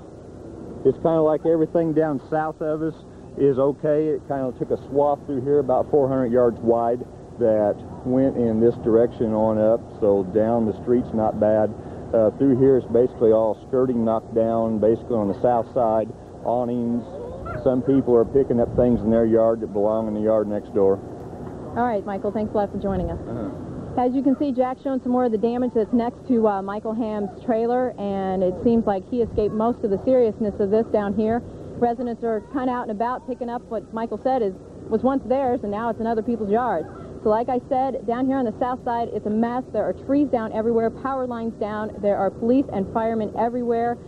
it's kind of like everything down south of us is okay. It kind of took a swath through here about 400 yards wide that went in this direction on up, so down the street's not bad. Uh, through here, it's basically all skirting knocked down, basically on the south side, awnings, some people are picking up things in their yard that belong in the yard next door. All right, Michael, thanks a lot for joining us. Uh-huh. As you can see, Jack's showing some more of the damage that's next to uh, Michael Ham's trailer, and it seems like he escaped most of the seriousness of this down here. Residents are kind of out and about picking up what Michael said is was once theirs, and now it's in other people's yards. So like I said, down here on the south side, it's a mess. There are trees down everywhere, power lines down. There are police and firemen everywhere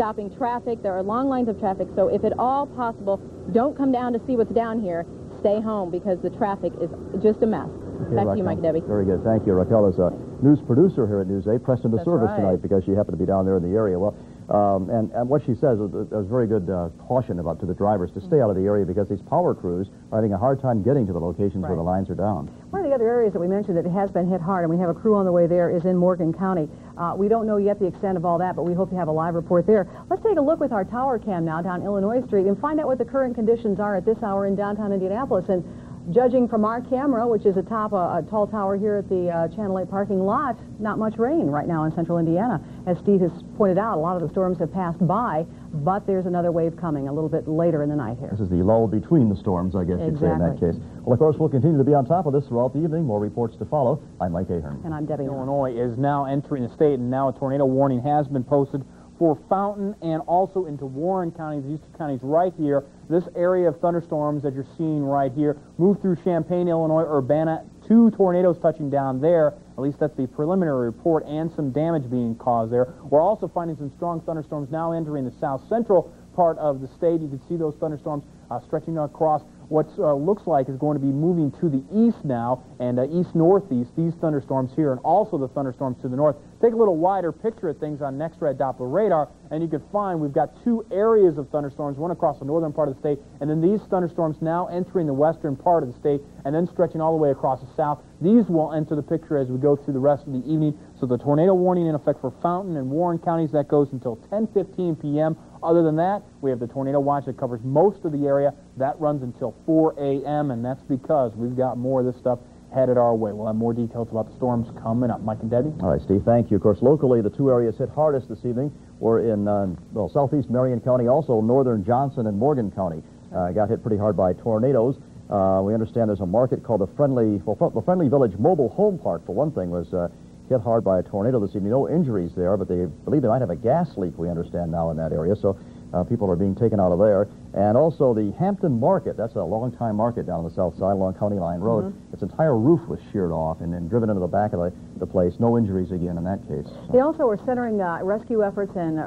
stopping traffic. There are long lines of traffic. So if at all possible, don't come down to see what's down here. Stay home because the traffic is just a mess. Okay, Back to you, Mike Debbie. Very good. Thank you. Raquel is a news producer here at News 8, pressed into service right. tonight because she happened to be down there in the area. Well, um, and, and what she says is very good uh, caution about to the drivers to stay out of the area because these power crews are having a hard time getting to the locations where the lines are down. One of the other areas that we mentioned that has been hit hard, and we have a crew on the way there, is in Morgan County. Uh, we don't know yet the extent of all that, but we hope to have a live report there. Let's take a look with our tower cam now down Illinois Street and find out what the current conditions are at this hour in downtown Indianapolis. And judging from our camera, which is atop a, a tall tower here at the uh, Channel 8 parking lot, not much rain right now in central Indiana. As Steve has pointed out, a lot of the storms have passed by, but there's another wave coming a little bit later in the night here. This is the lull between the storms, I guess you'd say in that case. Well, of course, we'll continue to be on top of this throughout the evening. More reports to follow. I'm Mike Ahern. And I'm Debbie. Illinois is now entering the state, and now a tornado warning has been posted for Fountain and also into Warren counties, these two counties right here. This area of thunderstorms that you're seeing right here move through Champaign, Illinois, Urbana. Two tornadoes touching down there. At least that's the preliminary report, and some damage being caused there. We're also finding some strong thunderstorms now entering the south central part of the state. You can see those thunderstorms uh, stretching across what uh, looks like is going to be moving to the east now and uh, east-northeast, these thunderstorms here, and also the thunderstorms to the north. Take a little wider picture of things on NEXRAD Doppler radar, and you can find we've got two areas of thunderstorms, one across the northern part of the state, and then these thunderstorms now entering the western part of the state, and then stretching all the way across the south. These will enter the picture as we go through the rest of the evening. So the tornado warning in effect for Fountain and Warren counties, that goes until 10.15 p.m. Other than that, we have the tornado watch that covers most of the area. That runs until 4 a.m., and that's because we've got more of this stuff headed our way. We'll have more details about the storms coming up. Mike and Debbie? All right, Steve, thank you. Of course, locally, the two areas hit hardest this evening were in, uh, well, southeast Marion County, also northern Johnson and Morgan County. Uh, got hit pretty hard by tornadoes. Uh, we understand there's a market called the Friendly, well, the Friendly Village Mobile Home Park, for one thing, was uh, hit hard by a tornado this evening. No injuries there, but they believe they might have a gas leak, we understand now, in that area. So uh, people are being taken out of there. And also the Hampton Market, that's a long-time market down on the south side along County Line Road. Mm -hmm. Its entire roof was sheared off and then driven into the back of the, the place. No injuries again in that case. So. They also are centering uh, rescue efforts and uh,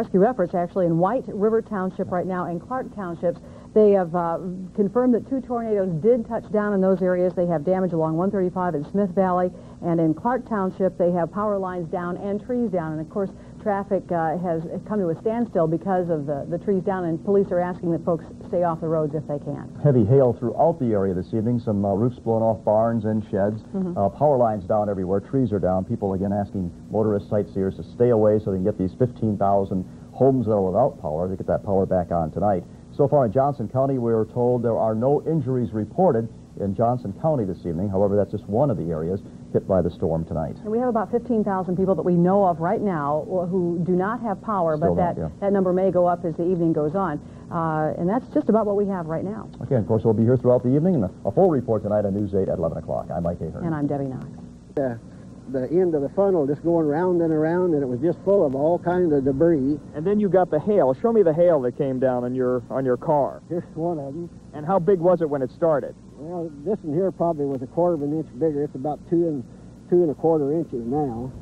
rescue efforts actually in White River Township right now and Clark Townships. They have uh, confirmed that two tornadoes did touch down in those areas. They have damage along 135 in Smith Valley, and in Clark Township, they have power lines down and trees down. And of course, traffic uh, has come to a standstill because of the, the trees down, and police are asking that folks stay off the roads if they can. Heavy hail throughout the area this evening. Some uh, roofs blown off barns and sheds. Mm -hmm. power lines down everywhere. Trees are down. People, again, asking motorists, sightseers to stay away so they can get these 15,000 homes that are without power. to get that power back on tonight. So far in Johnson County, we are told there are no injuries reported in Johnson County this evening. However, that's just one of the areas hit by the storm tonight. And we have about 15,000 people that we know of right now who do not have power, Still but that, yeah. that number may go up as the evening goes on. Uh, and that's just about what we have right now. Okay, of course, we'll be here throughout the evening, and a full report tonight on News 8 at 11 o'clock. I'm Mike Ahern. And I'm Debbie Knox. Yeah the end of the funnel just going round and around, and it was just full of all kinds of debris. And then you got the hail. Show me the hail that came down on your on your car. Here's one of them. And how big was it when it started? Well, this one here probably was a quarter of an inch bigger. It's about two and two and a quarter inches now.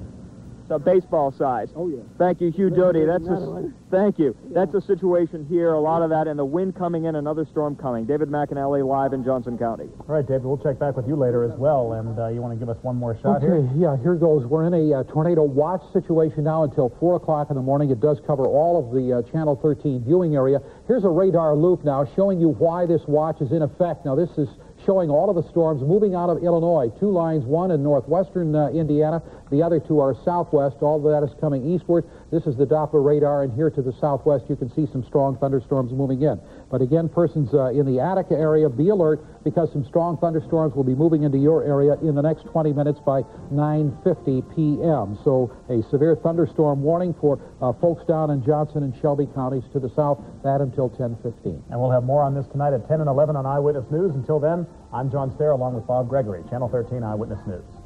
The baseball size. Oh yeah. Thank you, Hugh Doty. That's a, thank you. Yeah. That's a situation here. A lot of that, and the wind coming in, another storm coming. David McAnally live in Johnson County. All right, David. We'll check back with you later as well. And uh, you want to give us one more shot okay, here? Yeah. Here goes. We're in a uh, tornado watch situation now until four o'clock in the morning. It does cover all of the uh, Channel 13 viewing area. Here's a radar loop now showing you why this watch is in effect. Now this is showing all of the storms moving out of Illinois. Two lines, one in northwestern uh, Indiana, the other two are southwest. All of that is coming eastward. This is the Doppler radar, and here to the southwest you can see some strong thunderstorms moving in. But again, persons uh, in the Attica area, be alert because some strong thunderstorms will be moving into your area in the next 20 minutes by 9.50 p.m. So a severe thunderstorm warning for uh, folks down in Johnson and Shelby counties to the south, that until 10.15. And we'll have more on this tonight at 10 and 11 on Eyewitness News. Until then, I'm John Stehr along with Bob Gregory, Channel 13 Eyewitness News.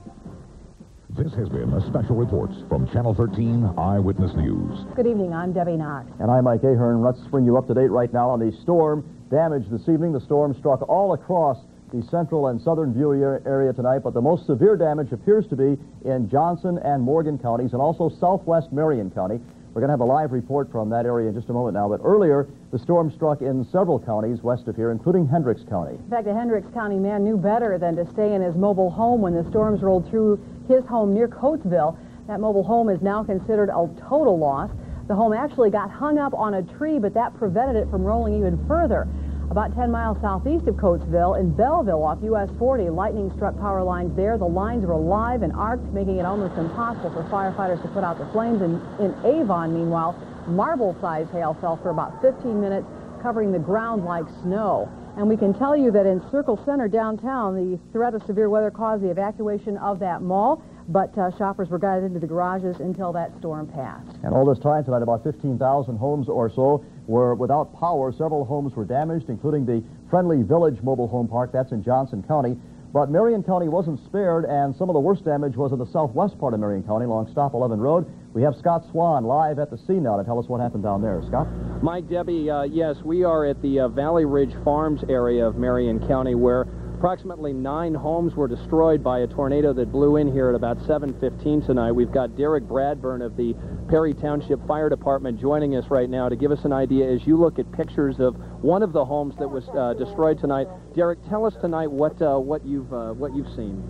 This has been a special report from Channel 13 Eyewitness News. Good evening. I'm Debbie Knox. And I'm Mike Ahern. Let's bring you up to date right now on the storm damage this evening. The storm struck all across the central and southern view area tonight, but the most severe damage appears to be in Johnson and Morgan counties and also southwest Marion County. We're going to have a live report from that area in just a moment now. But earlier, the storm struck in several counties west of here, including Hendricks County. In fact, a Hendricks County man knew better than to stay in his mobile home when the storms rolled through his home near Coatesville. That mobile home is now considered a total loss. The home actually got hung up on a tree, but that prevented it from rolling even further. About 10 miles southeast of Coatesville, in Belleville off US 40, lightning struck power lines there. The lines were live and arced, making it almost impossible for firefighters to put out the flames. And in Avon, meanwhile, marble-sized hail fell for about 15 minutes, covering the ground like snow. And we can tell you that in Circle Centre downtown, the threat of severe weather caused the evacuation of that mall, but uh, shoppers were guided into the garages until that storm passed. And all this time tonight, about 15,000 homes or so were without power. Several homes were damaged, including the Friendly Village Mobile Home Park. That's in Johnson County. But Marion County wasn't spared, and some of the worst damage was in the southwest part of Marion County along Stop 11 Road. We have Scott Swan live at the scene now to tell us what happened down there. Scott? Mike, Debbie, uh, yes, we are at the uh, Valley Ridge Farms area of Marion County where approximately nine homes were destroyed by a tornado that blew in here at about 7.15 tonight. We've got Derek Bradburn of the Perry Township Fire Department joining us right now to give us an idea as you look at pictures of one of the homes that was uh, destroyed tonight. Derek, tell us tonight what uh, what you've uh, what you've seen.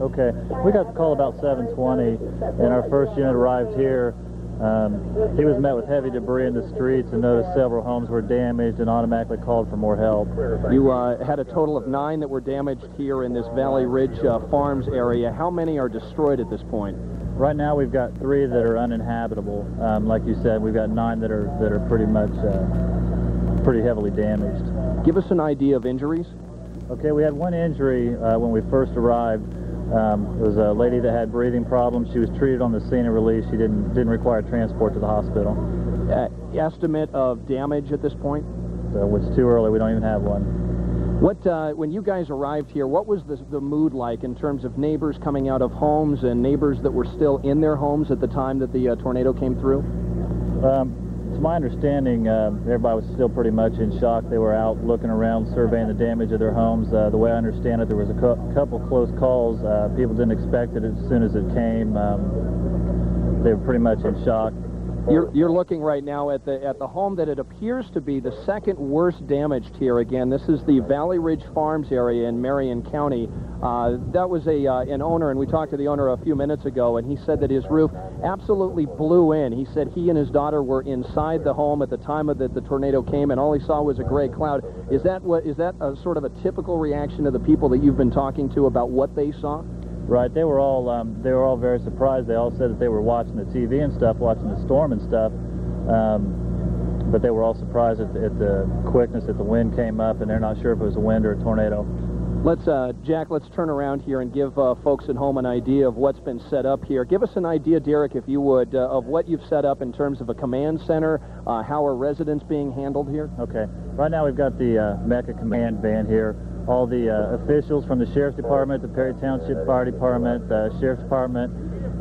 Okay, we got the call about 7:20, and our first unit arrived here. Um, he was met with heavy debris in the streets and noticed several homes were damaged and automatically called for more help. You uh, had a total of nine that were damaged here in this Valley Ridge uh, Farms area. How many are destroyed at this point? Right now, we've got three that are uninhabitable. Um, like you said, we've got nine that are that are pretty much uh, pretty heavily damaged. Give us an idea of injuries. Okay, we had one injury uh, when we first arrived. Um, it was a lady that had breathing problems. She was treated on the scene and released. She didn't didn't require transport to the hospital. Uh, estimate of damage at this point? So it's too early. We don't even have one. What, uh, when you guys arrived here, what was the, the mood like in terms of neighbors coming out of homes and neighbors that were still in their homes at the time that the uh, tornado came through? Um, my understanding, uh, everybody was still pretty much in shock. They were out looking around, surveying the damage of their homes. Uh, the way I understand it, there was a couple close calls. Uh, people didn't expect it as soon as it came. Um, they were pretty much in shock. You're, you're looking right now at the at the home that it appears to be the second worst damaged here. Again, this is the Valley Ridge Farms area in Marion County. Uh, that was a uh, an owner, and we talked to the owner a few minutes ago, and he said that his roof absolutely blew in. He said he and his daughter were inside the home at the time of that the tornado came, and all he saw was a gray cloud. Is that what is that a sort of a typical reaction of the people that you've been talking to about what they saw? Right, they were all um, they were all very surprised. They all said that they were watching the TV and stuff, watching the storm and stuff, um, but they were all surprised at the, at the, quickness that the wind came up, and they're not sure if it was a wind or a tornado. Let's, uh, Jack, let's turn around here and give uh, folks at home an idea of what's been set up here. Give us an idea, Derek, if you would, uh, of what you've set up in terms of a command center. Uh, how are residents being handled here? Okay, right now we've got the uh, Mecca command van here all the uh, officials from the Sheriff's Department, the Perry Township Fire Department, the Sheriff's Department,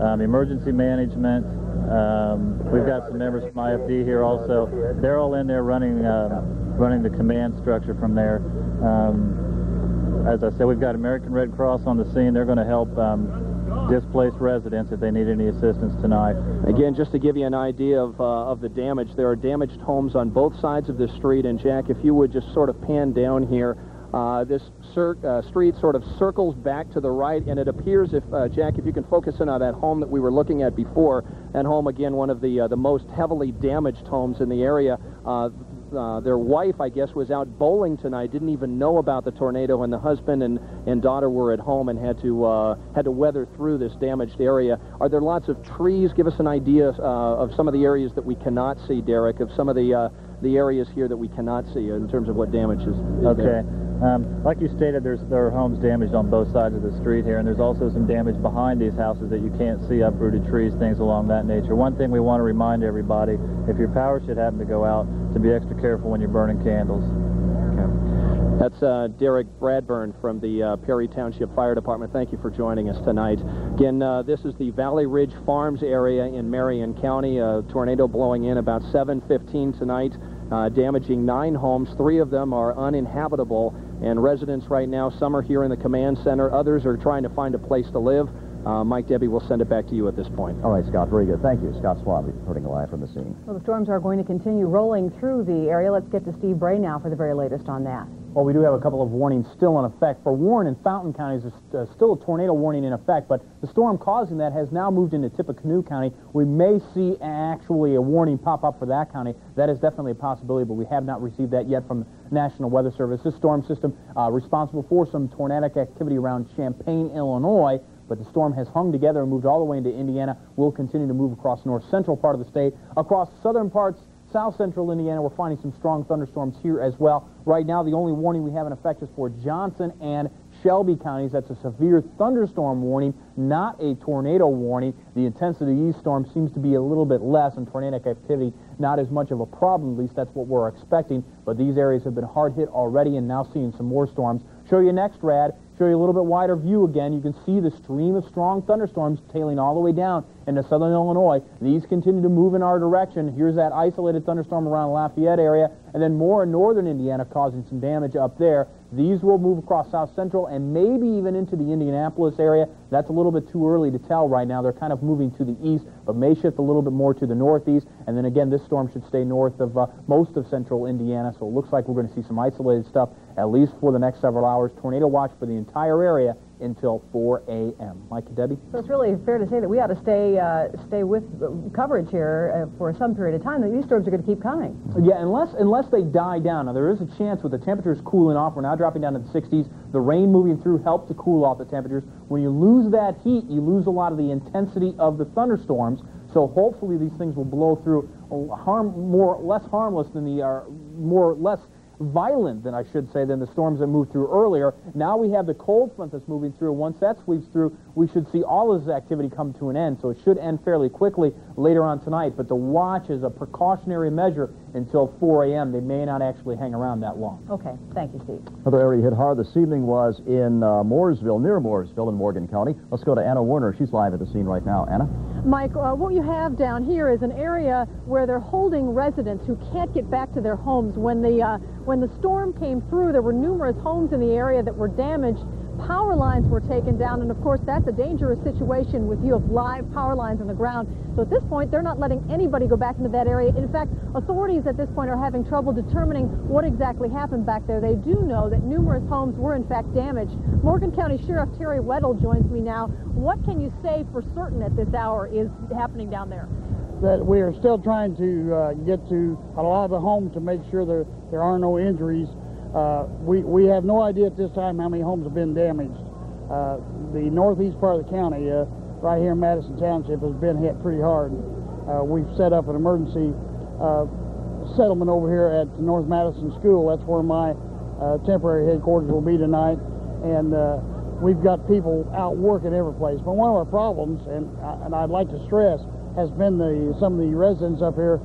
um, Emergency Management. Um, we've got some members from IFD here also. They're all in there running uh, running the command structure from there. Um, as I said, we've got American Red Cross on the scene. They're going to help um, displaced residents if they need any assistance tonight. Again, just to give you an idea of, uh, of the damage, there are damaged homes on both sides of the street. And Jack, if you would just sort of pan down here, uh, this uh, street sort of circles back to the right, and it appears if, uh, Jack, if you can focus in on that home that we were looking at before, that home, again, one of the, uh, the most heavily damaged homes in the area. Uh, uh, their wife, I guess, was out bowling tonight, didn't even know about the tornado, and the husband and, and daughter were at home and had to had to weather through this damaged area. Are there lots of trees? Give us an idea of some of the areas that we cannot see, Derek, of some of the the areas here that we cannot see in terms of what damage is, is okay. There. Um, like you stated, there's, there are homes damaged on both sides of the street here, and there's also some damage behind these houses that you can't see, uprooted trees, things along that nature. One thing we want to remind everybody, if your power should happen to go out, to be extra careful when you're burning candles. Okay. That's uh, Derek Bradburn from the uh, Perry Township Fire Department. Thank you for joining us tonight. Again, uh, this is the Valley Ridge Farms area in Marion County. A tornado blowing in about 7.15 tonight uh, damaging nine homes. Three of them are uninhabitable, and residents right now, some are here in the command center, others are trying to find a place to live. Uh, Mike Debbie, we'll send it back to you at this point. All right, Scott, very good. Thank you. Scott Swan reporting live from the scene. Well, the storms are going to continue rolling through the area. Let's get to Steve Bray now for the very latest on that. Well, we do have a couple of warnings still in effect. For Warren and Fountain counties, there's uh, still a tornado warning in effect, but the storm causing that has now moved into Tippecanoe County. We may see actually a warning pop up for that county. That is definitely a possibility, but we have not received that yet from National Weather Service. This storm system uh, responsible for some tornadic activity around Champaign, Illinois, but the storm has hung together and moved all the way into Indiana. Will continue to move across north central part of the state, across southern parts South central Indiana, we're finding some strong thunderstorms here as well. Right now, the only warning we have in effect is for Johnson and Shelby counties. That's a severe thunderstorm warning, not a tornado warning. The intensity of these storms seems to be a little bit less, and tornadic activity not as much of a problem. At least that's what we're expecting. But these areas have been hard hit already, and now seeing some more storms. Show you next, Rad show you a little bit wider view again. You can see the stream of strong thunderstorms tailing all the way down into southern Illinois. These continue to move in our direction. Here's that isolated thunderstorm around Lafayette area, and then more in northern Indiana causing some damage up there. These will move across South Central and maybe even into the Indianapolis area. That's a little bit too early to tell right now. They're kind of moving to the east, but may shift a little bit more to the northeast. And then again, this storm should stay north of uh, most of central Indiana. So it looks like we're going to see some isolated stuff at least for the next several hours. Tornado watch for the entire area until 4 a.m. Mike and Debbie? So it's really fair to say that we ought to stay uh, stay with coverage here uh, for some period of time. That these storms are going to keep coming. Yeah, unless unless they die down. Now there is a chance with the temperatures cooling off. We're now dropping down to the 60s. The rain moving through helped to cool off the temperatures. When you lose that heat, you lose a lot of the intensity of the thunderstorms. So hopefully these things will blow through harm more less harmless than the uh, more less violent than I should say than the storms that moved through earlier. Now we have the cold front that's moving through. Once that sweeps through, we should see all of this activity come to an end. So it should end fairly quickly later on tonight. But the watch is a precautionary measure until 4 a.m. They may not actually hang around that long. Okay. Thank you, Steve. Another area hit hard this evening was in uh, Mooresville, near Mooresville in Morgan County. Let's go to Anna Werner. She's live at the scene right now. Anna? Mike, uh, what you have down here is an area where they're holding residents who can't get back to their homes. When the, uh, when the storm came through, there were numerous homes in the area that were damaged power lines were taken down, and of course that's a dangerous situation with you have live power lines on the ground. So at this point, they're not letting anybody go back into that area. In fact, authorities at this point are having trouble determining what exactly happened back there. They do know that numerous homes were in fact damaged. Morgan County Sheriff Terry Weddle joins me now. What can you say for certain at this hour is happening down there? That we are still trying to uh, get to a lot of the homes to make sure there, there are no injuries. Uh, we, we have no idea at this time how many homes have been damaged. Uh, the northeast part of the county, uh, right here in Madison Township, has been hit pretty hard. Uh, we've set up an emergency uh, settlement over here at North Madison School. That's where my temporary headquarters will be tonight. And we've got people out working every place. But one of our problems, and, and I'd like to stress, has been the some of the residents up here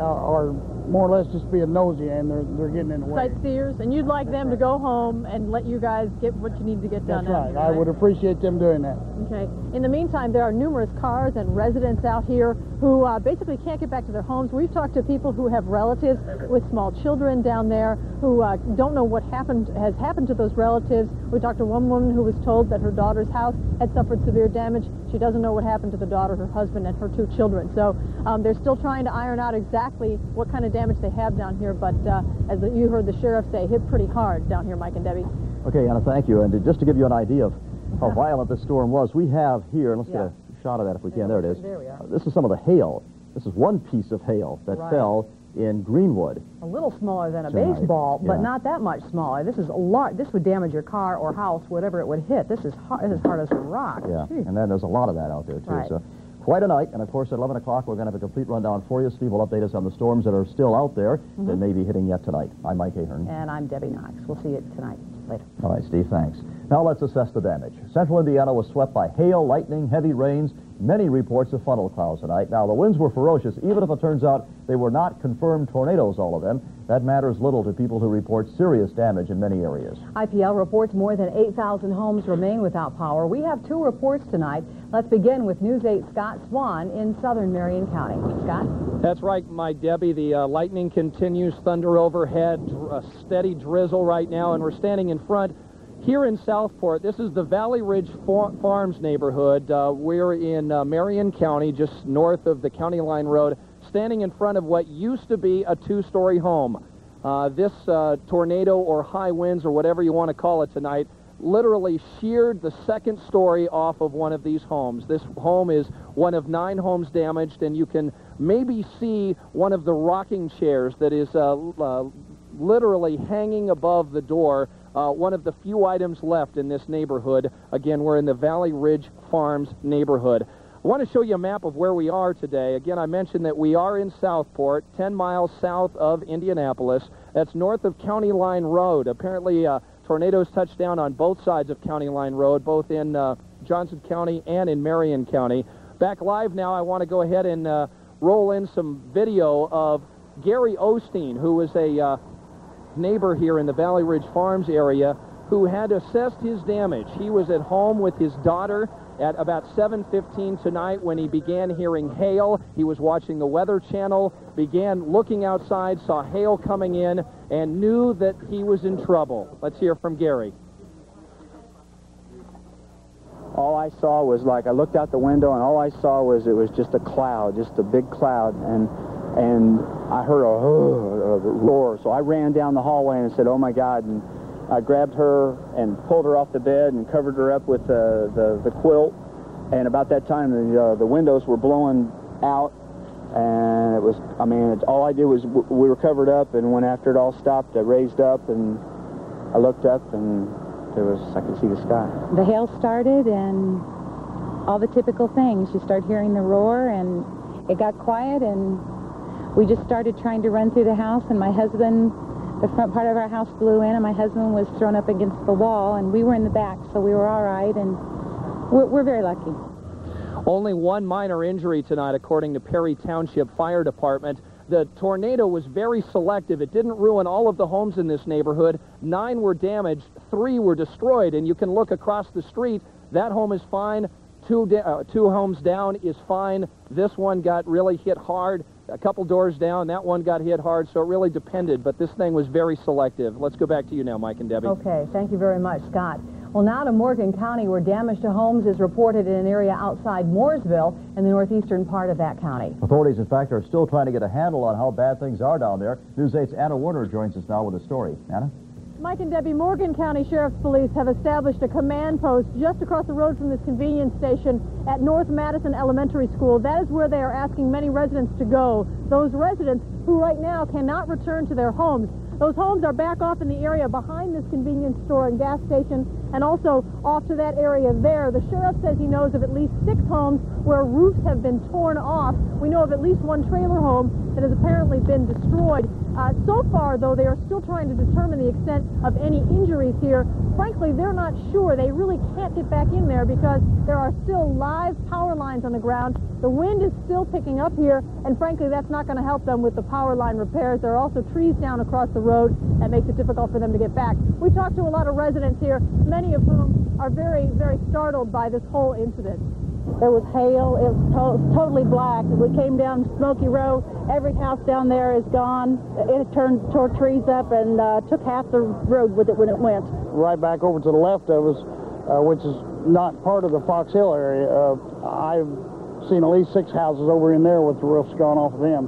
are more or less just being nosy and they're they're getting in the way. Sightseers, and you'd like them to go home and let you guys get what you need to get done. That's right. Here, right. I would appreciate them doing that. Okay. In the meantime, there are numerous cars and residents out here who uh, basically can't get back to their homes. We've talked to people who have relatives with small children down there who uh, don't know what happened has happened to those relatives. We talked to one woman who was told that her daughter's house had suffered severe damage. She doesn't know what happened to the daughter, her husband, and her two children. So um, they're still trying to iron out exactly what kind of damage they have down here. But uh, as you heard the sheriff say, hit pretty hard down here, Mike and Debbie. Okay, Anna, thank you. And just to give you an idea of how violent this storm was, we have here, and let's yeah. get a shot of that if we can. There it is. There we are. Uh, this is some of the hail. This is one piece of hail that right. fell in Greenwood. A little smaller than a tonight. baseball, but yeah. not that much smaller. This is a lot. This would damage your car or house, whatever it would hit. This is hard. This is hard as a rock. Yeah, and then there's a lot of that out there too. Right. So quite a night. And of course, at 11 o'clock, we're going to have a complete rundown for you. Steve will update us on the storms that are still out there mm -hmm. that may be hitting yet tonight. I'm Mike Ahern. And I'm Debbie Knox. We'll see you tonight. Later. All right, Steve, thanks. Now let's assess the damage. Central Indiana was swept by hail, lightning, heavy rains, many reports of funnel clouds tonight. Now, the winds were ferocious, even if it turns out they were not confirmed tornadoes, all of them. That matters little to people who report serious damage in many areas. IPL reports more than 8,000 homes remain without power. We have two reports tonight. Let's begin with News 8 Scott Swan in southern Marion County. Scott? That's right, my Debbie. The uh, lightning continues, thunder overhead, a steady drizzle right now, and we're standing in front here in Southport, this is the Valley Ridge Farms neighborhood. Uh, we're in uh, Marion County, just north of the County Line Road, standing in front of what used to be a two-story home. Uh, this uh, tornado or high winds or whatever you want to call it tonight literally sheared the second story off of one of these homes. This home is one of nine homes damaged, and you can maybe see one of the rocking chairs that is uh, uh, literally hanging above the door uh, one of the few items left in this neighborhood. Again, we're in the Valley Ridge Farms neighborhood. I want to show you a map of where we are today. Again, I mentioned that we are in Southport, 10 miles south of Indianapolis. That's north of County Line Road. Apparently, uh, tornadoes touched down on both sides of County Line Road, both in uh, Johnson County and in Marion County. Back live now, I want to go ahead and uh, roll in some video of Gary Osteen, who is a uh, neighbor here in the Valley Ridge Farms area who had assessed his damage. He was at home with his daughter at about 7.15 tonight when he began hearing hail. He was watching the Weather Channel, began looking outside, saw hail coming in, and knew that he was in trouble. Let's hear from Gary. all I saw was like I looked out the window and all I saw was it was just a cloud, just a big cloud, and and I heard a, a roar. So I ran down the hallway and said, "Oh my God!" and I grabbed her and pulled her off the bed and covered her up with the the, the quilt. And about that time, the uh, the windows were blowing out, and it was I mean, it, all I did was we were covered up, and when after it all stopped, I raised up and I looked up and there was I could see the sky. The hail started and all the typical things. You start hearing the roar and it got quiet and we just started trying to run through the house and my husband, the front part of our house blew in and my husband was thrown up against the wall and we were in the back so we were all right and we're, we're very lucky. Only one minor injury tonight according to Perry Township Fire Department. The tornado was very selective. It didn't ruin all of the homes in this neighborhood. Nine were damaged, three were destroyed, and you can look across the street. That home is fine. Two, uh, two homes down is fine. This one got really hit hard. A couple doors down, that one got hit hard, so it really depended. But this thing was very selective. Let's go back to you now, Mike and Debbie. Okay, thank you very much, Scott. Well, now to Morgan County, where damage to homes is reported in an area outside Mooresville in the northeastern part of that county. Authorities, in fact, are still trying to get a handle on how bad things are down there. News 8's Anna Werner joins us now with a story. Anna? Mike and Debbie, Morgan County Sheriff's Police have established a command post just across the road from this convenience station at North Madison Elementary School. That is where they are asking many residents to go. Those residents who right now cannot return to their homes. Those homes are back off in the area behind this convenience store and gas station and also off to that area there. The sheriff says he knows of at least six homes where roofs have been torn off. We know of at least one trailer home has apparently been destroyed. Uh, so far, though, they are still trying to determine the extent of any injuries here. Frankly, they're not sure. They really can't get back in there because there are still live power lines on the ground. The wind is still picking up here, and frankly, that's not going to help them with the power line repairs. There are also trees down across the road that makes it difficult for them to get back. We talked to a lot of residents here, many of whom are very, very startled by this whole incident. There was hail. It was to totally black. We came down Smoky Row. Every house down there is gone. It turned tore trees up and uh, took half the road with it when it went. Right back over to the left of us, uh, which is not part of the Fox Hill area. Uh, I've seen at least six houses over in there with the roofs gone off of them,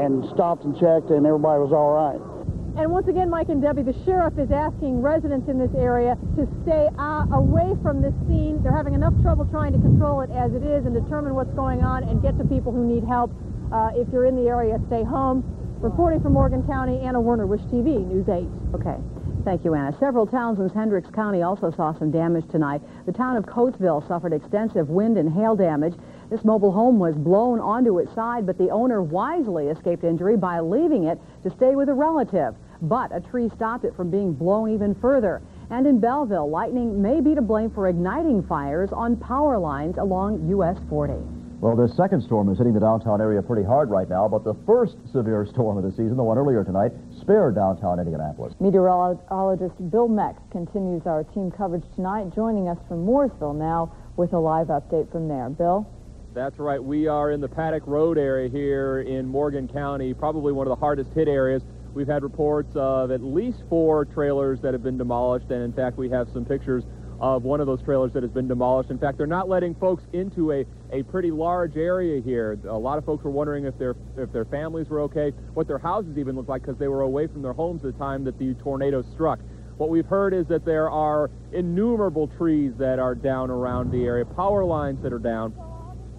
and stopped and checked, and everybody was all right. And once again, Mike and Debbie, the sheriff is asking residents in this area to stay uh, away from this scene. They're having enough trouble trying to control it as it is and determine what's going on and get to people who need help. Uh, if you're in the area, stay home. Reporting from Morgan County, Anna Werner, Wish TV, News 8. Okay. Thank you, Anna. Several towns in Hendricks County also saw some damage tonight. The town of Coatesville suffered extensive wind and hail damage. This mobile home was blown onto its side, but the owner wisely escaped injury by leaving it to stay with a relative. But a tree stopped it from being blown even further. And in Belleville, lightning may be to blame for igniting fires on power lines along US 40. Well, this second storm is hitting the downtown area pretty hard right now, but the first severe storm of the season, the one earlier tonight, spared downtown Indianapolis. Meteorologist Bill Meck continues our team coverage tonight, joining us from Mooresville now with a live update from there. Bill? That's right. We are in the Paddock Road area here in Morgan County, probably one of the hardest hit areas. We've had reports of at least four trailers that have been demolished, and in fact, we have some pictures of one of those trailers that has been demolished. In fact, they're not letting folks into a, a pretty large area here. A lot of folks were wondering if their if their families were okay, what their houses even looked like because they were away from their homes at the time that the tornado struck. What we've heard is that there are innumerable trees that are down around the area, power lines that are down.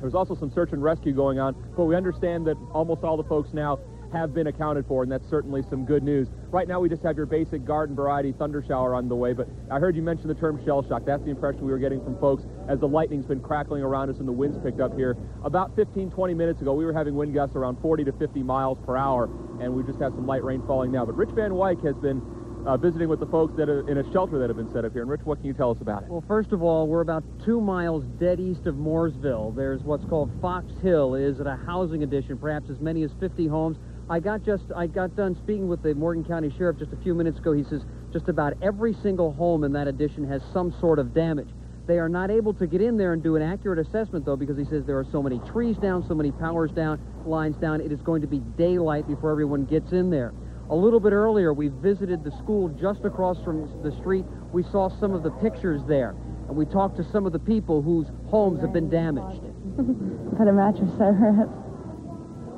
There's also some search and rescue going on, but we understand that almost all the folks now have been accounted for, and that's certainly some good news. Right now, we just have your basic garden variety thunder shower on the way, but I heard you mention the term shell shock. That's the impression we were getting from folks as the lightning's been crackling around us and the winds picked up here. About 15, 20 minutes ago, we were having wind gusts around 40 to 50 miles per hour, and we just have some light rain falling now. But Rich Van Wyk has been uh, visiting with the folks that are in a shelter that have been set up here. And Rich, what can you tell us about it? Well, first of all, we're about two miles dead east of Mooresville. There's what's called Fox Hill. It is a housing addition, perhaps as many as 50 homes. I got just I got done speaking with the Morgan County Sheriff just a few minutes ago. He says just about every single home in that addition has some sort of damage. They are not able to get in there and do an accurate assessment, though, because he says there are so many trees down, so many powers down, lines down. It is going to be daylight before everyone gets in there. A little bit earlier, we visited the school just across from the street. We saw some of the pictures there, and we talked to some of the people whose homes have been damaged. Put a mattress over it.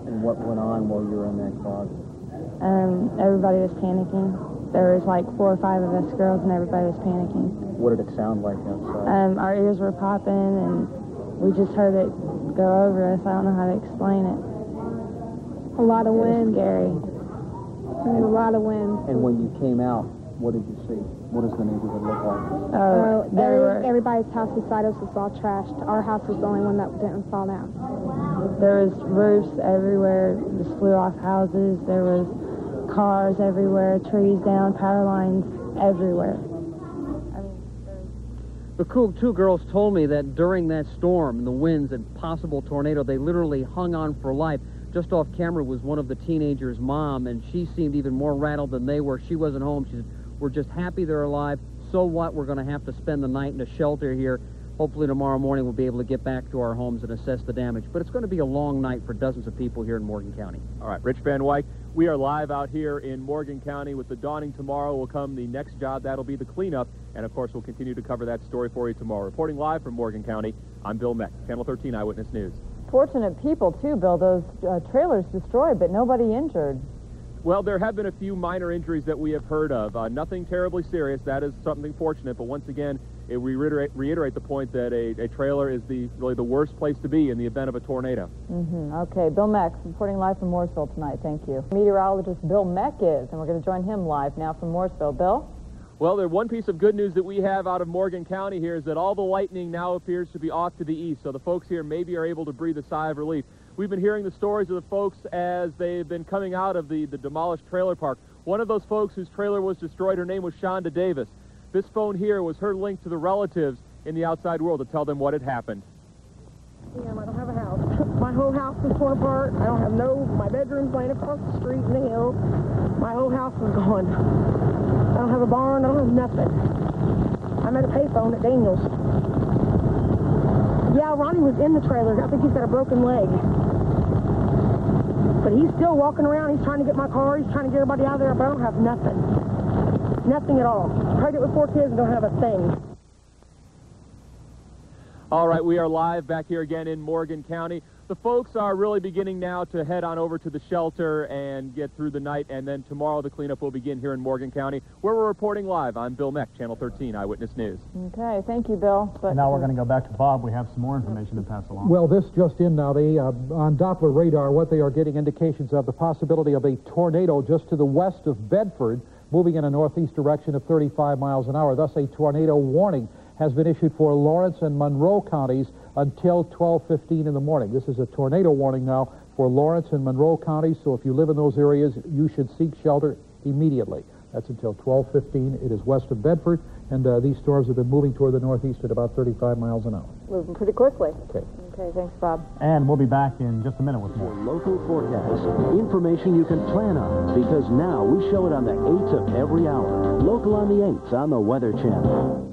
And what went on while you were in that closet? Um, everybody was panicking. There was like four or five of us girls, and everybody was panicking. What did it sound like outside? Um, our ears were popping, and we just heard it go over us. I don't know how to explain it. A lot of It was wind. scary. There's a lot of wind. And when you came out, what did you see? What does the neighborhood look like? Oh, Uh, there every- everybody's house beside us was all trashed. Our house was the only one that didn't fall down. There was roofs everywhere, just flew off houses. There was cars everywhere, trees down, power lines everywhere. The cool two girls told me that during that storm and the winds and possible tornado, they literally hung on for life. Just off camera was one of the teenagers' mom, and she seemed even more rattled than they were. She wasn't home. She said, "We're just happy they're alive. So what? We're going to have to spend the night in a shelter here. Hopefully tomorrow morning we'll be able to get back to our homes and assess the damage. But it's going to be a long night for dozens of people here in Morgan County." All right, Rich Van Wyk, we are live out here in Morgan County. With the dawning tomorrow will come the next job. That'll be the cleanup. And of course, we'll continue to cover that story for you tomorrow. Reporting live from Morgan County, I'm Bill Meck, Channel 13 Eyewitness News. Fortunate people, too, Bill. Those uh, trailers destroyed, but nobody injured. Well, there have been a few minor injuries that we have heard of. Uh, nothing terribly serious. That is something fortunate. But once again, it we reiterate, reiterate the point that a, a trailer is the really the worst place to be in the event of a tornado. Mm-hmm. Okay, Bill Meck reporting live from Mooresville tonight. Thank you. Meteorologist Bill Meck is, and we're going to join him live now from Mooresville. Bill? Well, the one piece of good news that we have out of Morgan County here is that all the lightning now appears to be off to the east, so the folks here maybe are able to breathe a sigh of relief. We've been hearing the stories of the folks as they've been coming out of the, the demolished trailer park. One of those folks whose trailer was destroyed, her name was Shonda Davis. This phone here was her link to the relatives in the outside world to tell them what had happened. Yeah, I don't have a house. My whole house is torn apart. I don't have no, my bedroom's laying across the street in the hill. My whole house is gone. I don't have a barn. I don't have nothing. I'm at a payphone at Daniels. Yeah, Ronnie was in the trailer. I think he's got a broken leg. But he's still walking around. He's trying to get my car. He's trying to get everybody out of there, but I don't have nothing. Nothing at all. Pregnant with four kids and don't have a thing. All right, we are live back here again in Morgan County. The folks are really beginning now to head on over to the shelter and get through the night, and then tomorrow the cleanup will begin here in Morgan County, where we're reporting live. I'm Bill Meck, Channel 13 Eyewitness News. Okay, thank you, Bill. But now we're going to go back to Bob. We have some more information to pass along. Well, this just in now. the, uh, on Doppler radar, what they are getting indications of the possibility of a tornado just to the west of Bedford, moving in a northeast direction of 35 miles an hour. Thus, a tornado warning has been issued for Lawrence and Monroe counties until 12:15 in the morning. This is a tornado warning now for Lawrence and Monroe counties. So if you live in those areas, you should seek shelter immediately. That's until 12:15. It is west of Bedford, and uh, these storms have been moving toward the northeast at about 35 miles an hour. moving pretty quickly. Okay. Okay, thanks, Bob. And we'll be back in just a minute with more. Local forecast. Information you can plan on because now we show it on the 8th of every hour. Local on the 8th on the Weather Channel.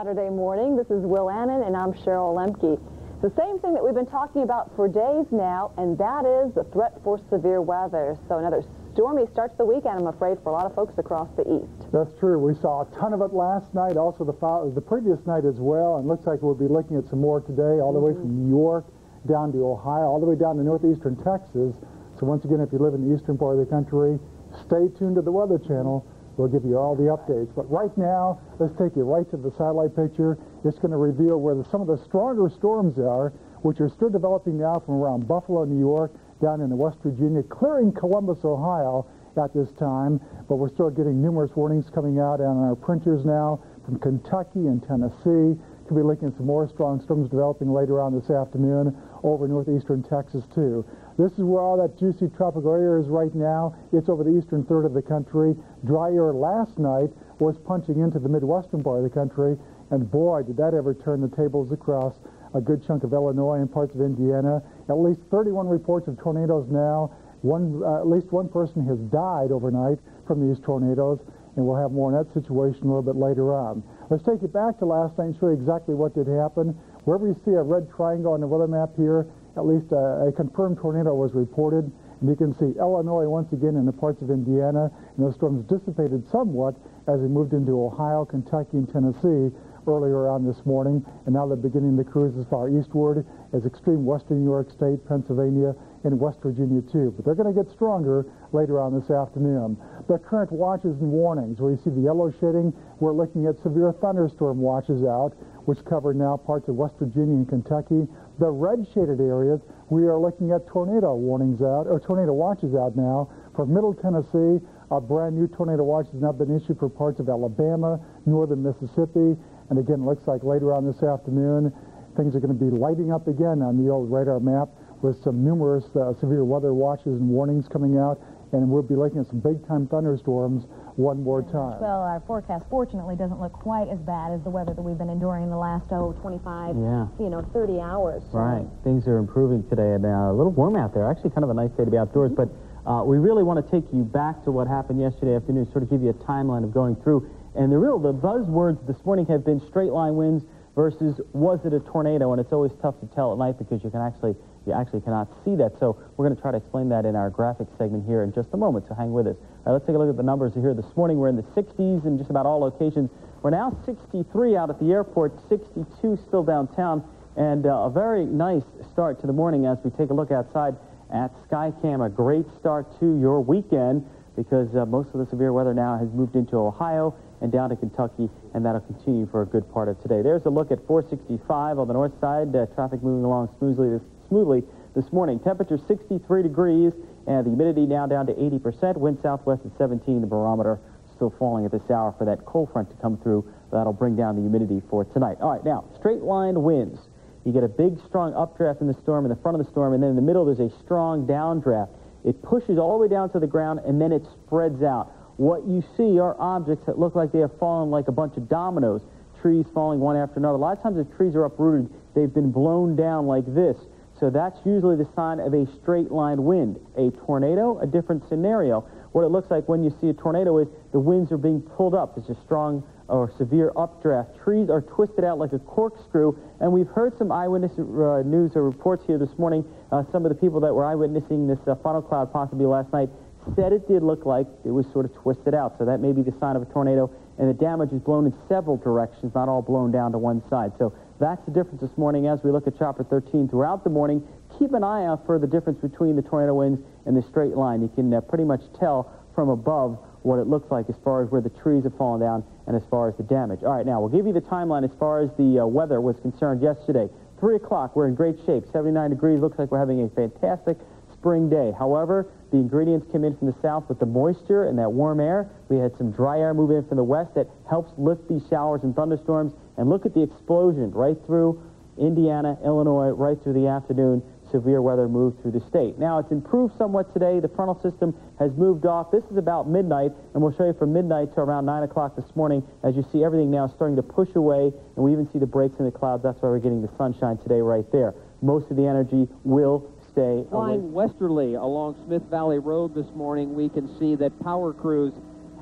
Saturday morning. This is Will Annan, and I'm Cheryl Lemke. The same thing that we've been talking about for days now, and that is the threat for severe weather. So another stormy start to the weekend, I'm afraid, for a lot of folks across the east. That's true. We saw a ton of it last night, also the, the previous night as well, and looks like we'll be looking at some more today, all the way mm-hmm. from New York down to Ohio, all the way down to northeastern Texas. So once again, if you live in the eastern part of the country, stay tuned to the Weather Channel. We'll give you all the updates. But right now, let's take you right to the satellite picture. It's going to reveal where the, some of the stronger storms are, which are still developing now from around Buffalo, New York, down into West Virginia, clearing Columbus, Ohio at this time. But we're still getting numerous warnings coming out on our printers now from Kentucky and Tennessee. Could be looking at some more strong storms developing later on this afternoon over northeastern Texas, too. This is where all that juicy tropical air is right now. It's over the eastern third of the country. Dry air last night was punching into the midwestern part of the country, and boy, did that ever turn the tables across a good chunk of Illinois and parts of Indiana. At least 31 reports of tornadoes now. One, uh, at least one person has died overnight from these tornadoes, and we'll have more on that situation a little bit later on. Let's take it back to last night and show you exactly what did happen. Wherever you see a red triangle on the weather map here, at least a, a confirmed tornado was reported. And you can see Illinois once again in the parts of Indiana, and those storms dissipated somewhat as they moved into Ohio, Kentucky, and Tennessee earlier on this morning, and now they're beginning to cruise as far eastward as extreme western New York State, Pennsylvania, and West Virginia too. But they're going to get stronger later on this afternoon. The current watches and warnings, where you see the yellow shading, we're looking at severe thunderstorm watches out, which cover now parts of West Virginia and Kentucky. The red shaded areas, we are looking at tornado warnings out, or tornado watches out now for Middle Tennessee. A brand new tornado watch has now been issued for parts of Alabama, northern Mississippi, and again, it looks like later on this afternoon, things are going to be lighting up again on the old radar map with some numerous uh, severe weather watches and warnings coming out, and we'll be looking at some big-time thunderstorms one more time. Well, our forecast fortunately doesn't look quite as bad as the weather that we've been enduring in the last, oh, 25, yeah. you know, 30 hours. So. Right. Things are improving today, and uh, a little warm out there. Actually, kind of a nice day to be outdoors, but uh, we really want to take you back to what happened yesterday afternoon, sort of give you a timeline of going through. And the real, the buzzwords this morning have been straight line winds versus was it a tornado? And it's always tough to tell at night because you can actually, you actually cannot see that. So we're going to try to explain that in our graphic segment here in just a moment, so hang with us. All right, let's take a look at the numbers here. This morning we're in the 60s in just about all locations. We're now 63 out at the airport, 62 still downtown, and uh, a very nice start to the morning as we take a look outside at Skycam. A great start to your weekend because uh, most of the severe weather now has moved into Ohio and down to Kentucky, and that'll continue for a good part of today. There's a look at 465 on the north side. Uh, traffic moving along smoothly this, smoothly this morning. Temperature 63 degrees, and the humidity now down to 80%. Wind southwest at 17. The barometer still falling at this hour for that cold front to come through. That'll bring down the humidity for tonight. All right, now, straight line winds. You get a big, strong updraft in the storm, in the front of the storm, and then in the middle there's a strong downdraft. It pushes all the way down to the ground, and then it spreads out. What you see are objects that look like they have fallen like a bunch of dominoes, trees falling one after another. A lot of times if trees are uprooted, they've been blown down like this. So that's usually the sign of a straight line wind. A tornado, a different scenario. What it looks like when you see a tornado is the winds are being pulled up. It's a strong or severe updraft. Trees are twisted out like a corkscrew, and we've heard some eyewitness uh, news or reports here this morning. Uh, some of the people that were eyewitnessing this uh, funnel cloud possibly last night said it did look like it was sort of twisted out. So that may be the sign of a tornado. And the damage is blown in several directions, not all blown down to one side. So that's the difference this morning as we look at Chopper 13 throughout the morning. Keep an eye out for the difference between the tornado winds and the straight line. You can uh, pretty much tell from above what it looks like as far as where the trees have fallen down and as far as the damage. All right, now we'll give you the timeline as far as the uh, weather was concerned yesterday. 3 o'clock, we're in great shape. 79 degrees, looks like we're having a fantastic spring day. However, the ingredients came in from the south with the moisture and that warm air. We had some dry air move in from the west that helps lift these showers and thunderstorms. And look at the explosion right through Indiana, Illinois, right through the afternoon. Severe weather moved through the state. Now, it's improved somewhat today. The frontal system has moved off. This is about midnight, and we'll show you from midnight to around 9 o'clock this morning. As you see, everything now is starting to push away, and we even see the breaks in the clouds. That's why we're getting the sunshine today right there. Most of the energy will stay Flying westerly along Smith Valley Road this morning, we can see that power crews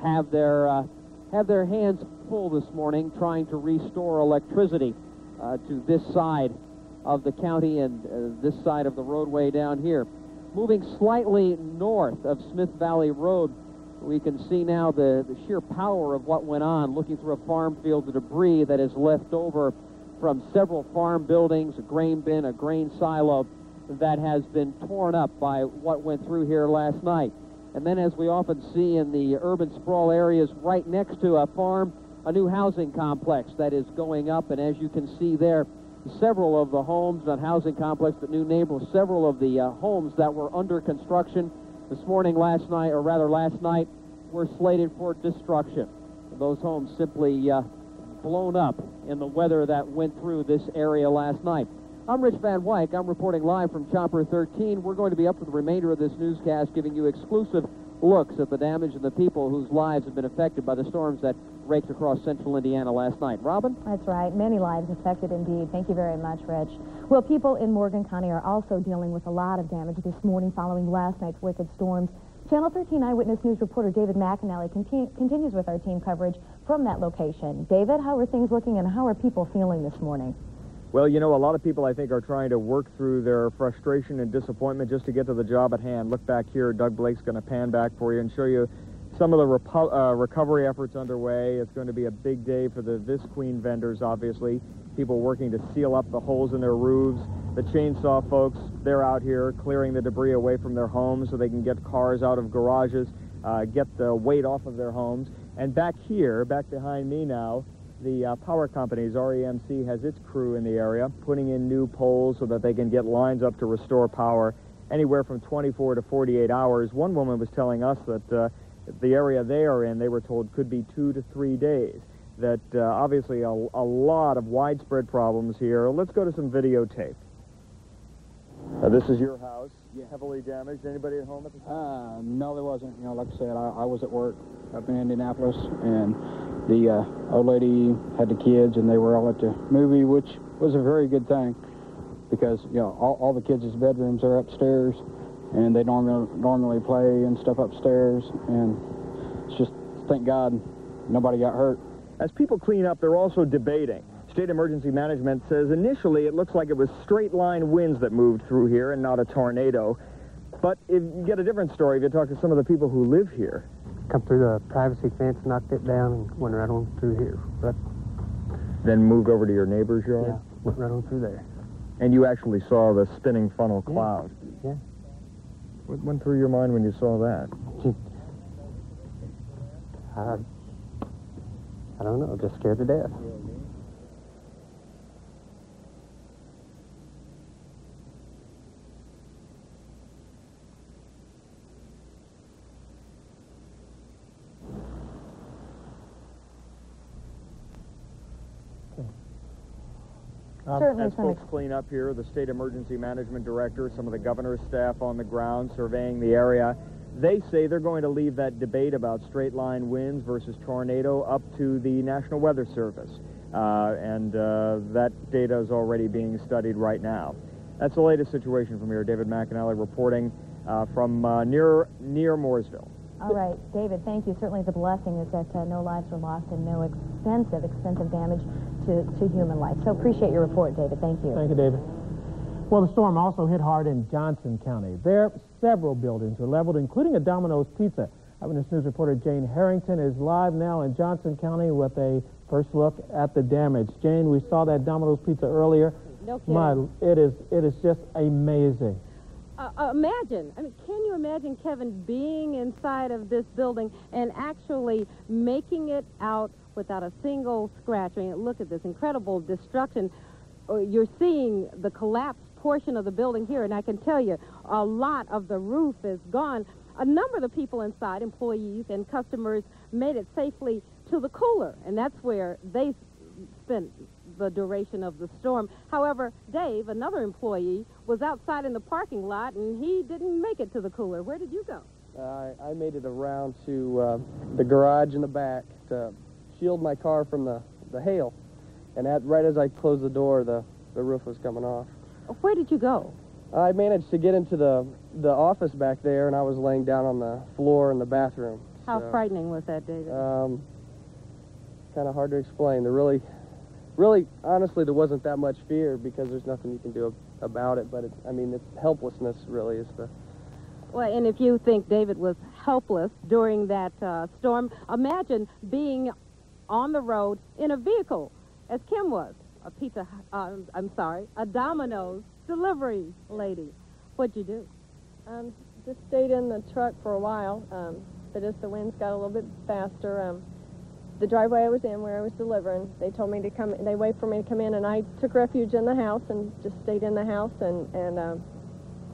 have their uh, have their hands full this morning trying to restore electricity uh, to this side of the county and uh, this side of the roadway down here. Moving slightly north of Smith Valley Road, we can see now the, the sheer power of what went on, looking through a farm field, the debris that is left over from several farm buildings, a grain bin, a grain silo, that has been torn up by what went through here last night. And then, as we often see in the urban sprawl areas right next to a farm, a new housing complex that is going up. And as you can see there, several of the homes, not housing complex, but new neighborhoods, several of the uh, homes that were under construction this morning, last night, or rather last night, were slated for destruction. Those homes simply uh, blown up in the weather that went through this area last night. I'm Rich Van Wyk. I'm reporting live from Chopper 13. We're going to be up for the remainder of this newscast, giving you exclusive looks at the damage and the people whose lives have been affected by the storms that raked across central Indiana last night. Robin? That's right. Many lives affected indeed. Thank you very much, Rich. Well, people in Morgan County are also dealing with a lot of damage this morning following last night's wicked storms. Channel 13 Eyewitness News reporter David McAnally continu continues with our team coverage from that location. David, how are things looking and how are people feeling this morning? Well, you know, a lot of people, I think, are trying to work through their frustration and disappointment just to get to the job at hand. Look back here. Doug Blake's going to pan back for you and show you some of the uh, recovery efforts underway. It's going to be a big day for the Visqueen vendors, obviously. People working to seal up the holes in their roofs. The chainsaw folks, they're out here clearing the debris away from their homes so they can get cars out of garages, uh, get the weight off of their homes. And back here, back behind me now, the uh, power companies, REMC, has its crew in the area, putting in new poles so that they can get lines up to restore power anywhere from 24 to 48 hours. One woman was telling us that uh, the area they are in, they were told, could be two to three days. That uh, obviously a, a lot of widespread problems here. Let's go to some videotape. Uh, this is your house. Heavily damaged. Anybody at home at the time? Uh, no, there wasn't. You know, like I said, I, I was at work up in Indianapolis, and the uh, old lady had the kids, and they were all at the movie, which was a very good thing because you know all, all the kids' bedrooms are upstairs, and they normally normally play and stuff upstairs, and it's just thank God nobody got hurt. As people clean up, they're also debating. State Emergency Management says initially it looks like it was straight line winds that moved through here and not a tornado. But if you get a different story if you talk to some of the people who live here come through the privacy fence, knocked it down, and went right on through here. Right. Then moved over to your neighbor's yard? Yeah, went right on through there. And you actually saw the spinning funnel cloud? Yeah. What went through your mind when you saw that? I, I don't know, just scared to death. Um, as folks clean up here, the state emergency management director, some of the governor's staff on the ground surveying the area, they say they're going to leave that debate about straight line winds versus tornado up to the National Weather Service. Uh, and uh, that data is already being studied right now. That's the latest situation from here. David McAnally reporting uh, from uh, near near Mooresville. All right, David, thank you. Certainly the blessing is that uh, no lives were lost and no extensive, extensive damage to, to human life. So appreciate your report, David. Thank you. Thank you, David. Well, the storm also hit hard in Johnson County. There, several buildings were leveled, including a Domino's Pizza. Eyewitness News reporter Jane Harrington is live now in Johnson County with a first look at the damage. Jane, we saw that Domino's Pizza earlier. No kidding. My, it is, it is just amazing. Uh, uh, imagine, I mean, can you imagine Kevin being inside of this building and actually making it out without a single scratch. I mean, look at this incredible destruction. Uh, you're seeing the collapsed portion of the building here, and I can tell you a lot of the roof is gone. A number of the people inside, employees and customers, made it safely to the cooler, and that's where they spent the duration of the storm. However, Dave, another employee, was outside in the parking lot, and he didn't make it to the cooler. Where did you go? Uh, I made it around to uh, the garage in the back to shield my car from the, the hail. And at, right as I closed the door, the, the roof was coming off. Where did you go? I managed to get into the, the office back there, and I was laying down on the floor in the bathroom. How so, frightening was that, David? Um, kind of hard to explain. There really, really, honestly, there wasn't that much fear because there's nothing you can do about it. But it, I mean, it's helplessness really is the. Well, and if you think David was helpless during that uh, storm, imagine being on the road in a vehicle, as Kim was, a pizza, uh, I'm sorry, a Domino's delivery lady. What'd you do? Um, just stayed in the truck for a while, um, but as the winds got a little bit faster, um, the driveway I was in where I was delivering, they told me to come, they waited for me to come in, and I took refuge in the house and just stayed in the house and, and um,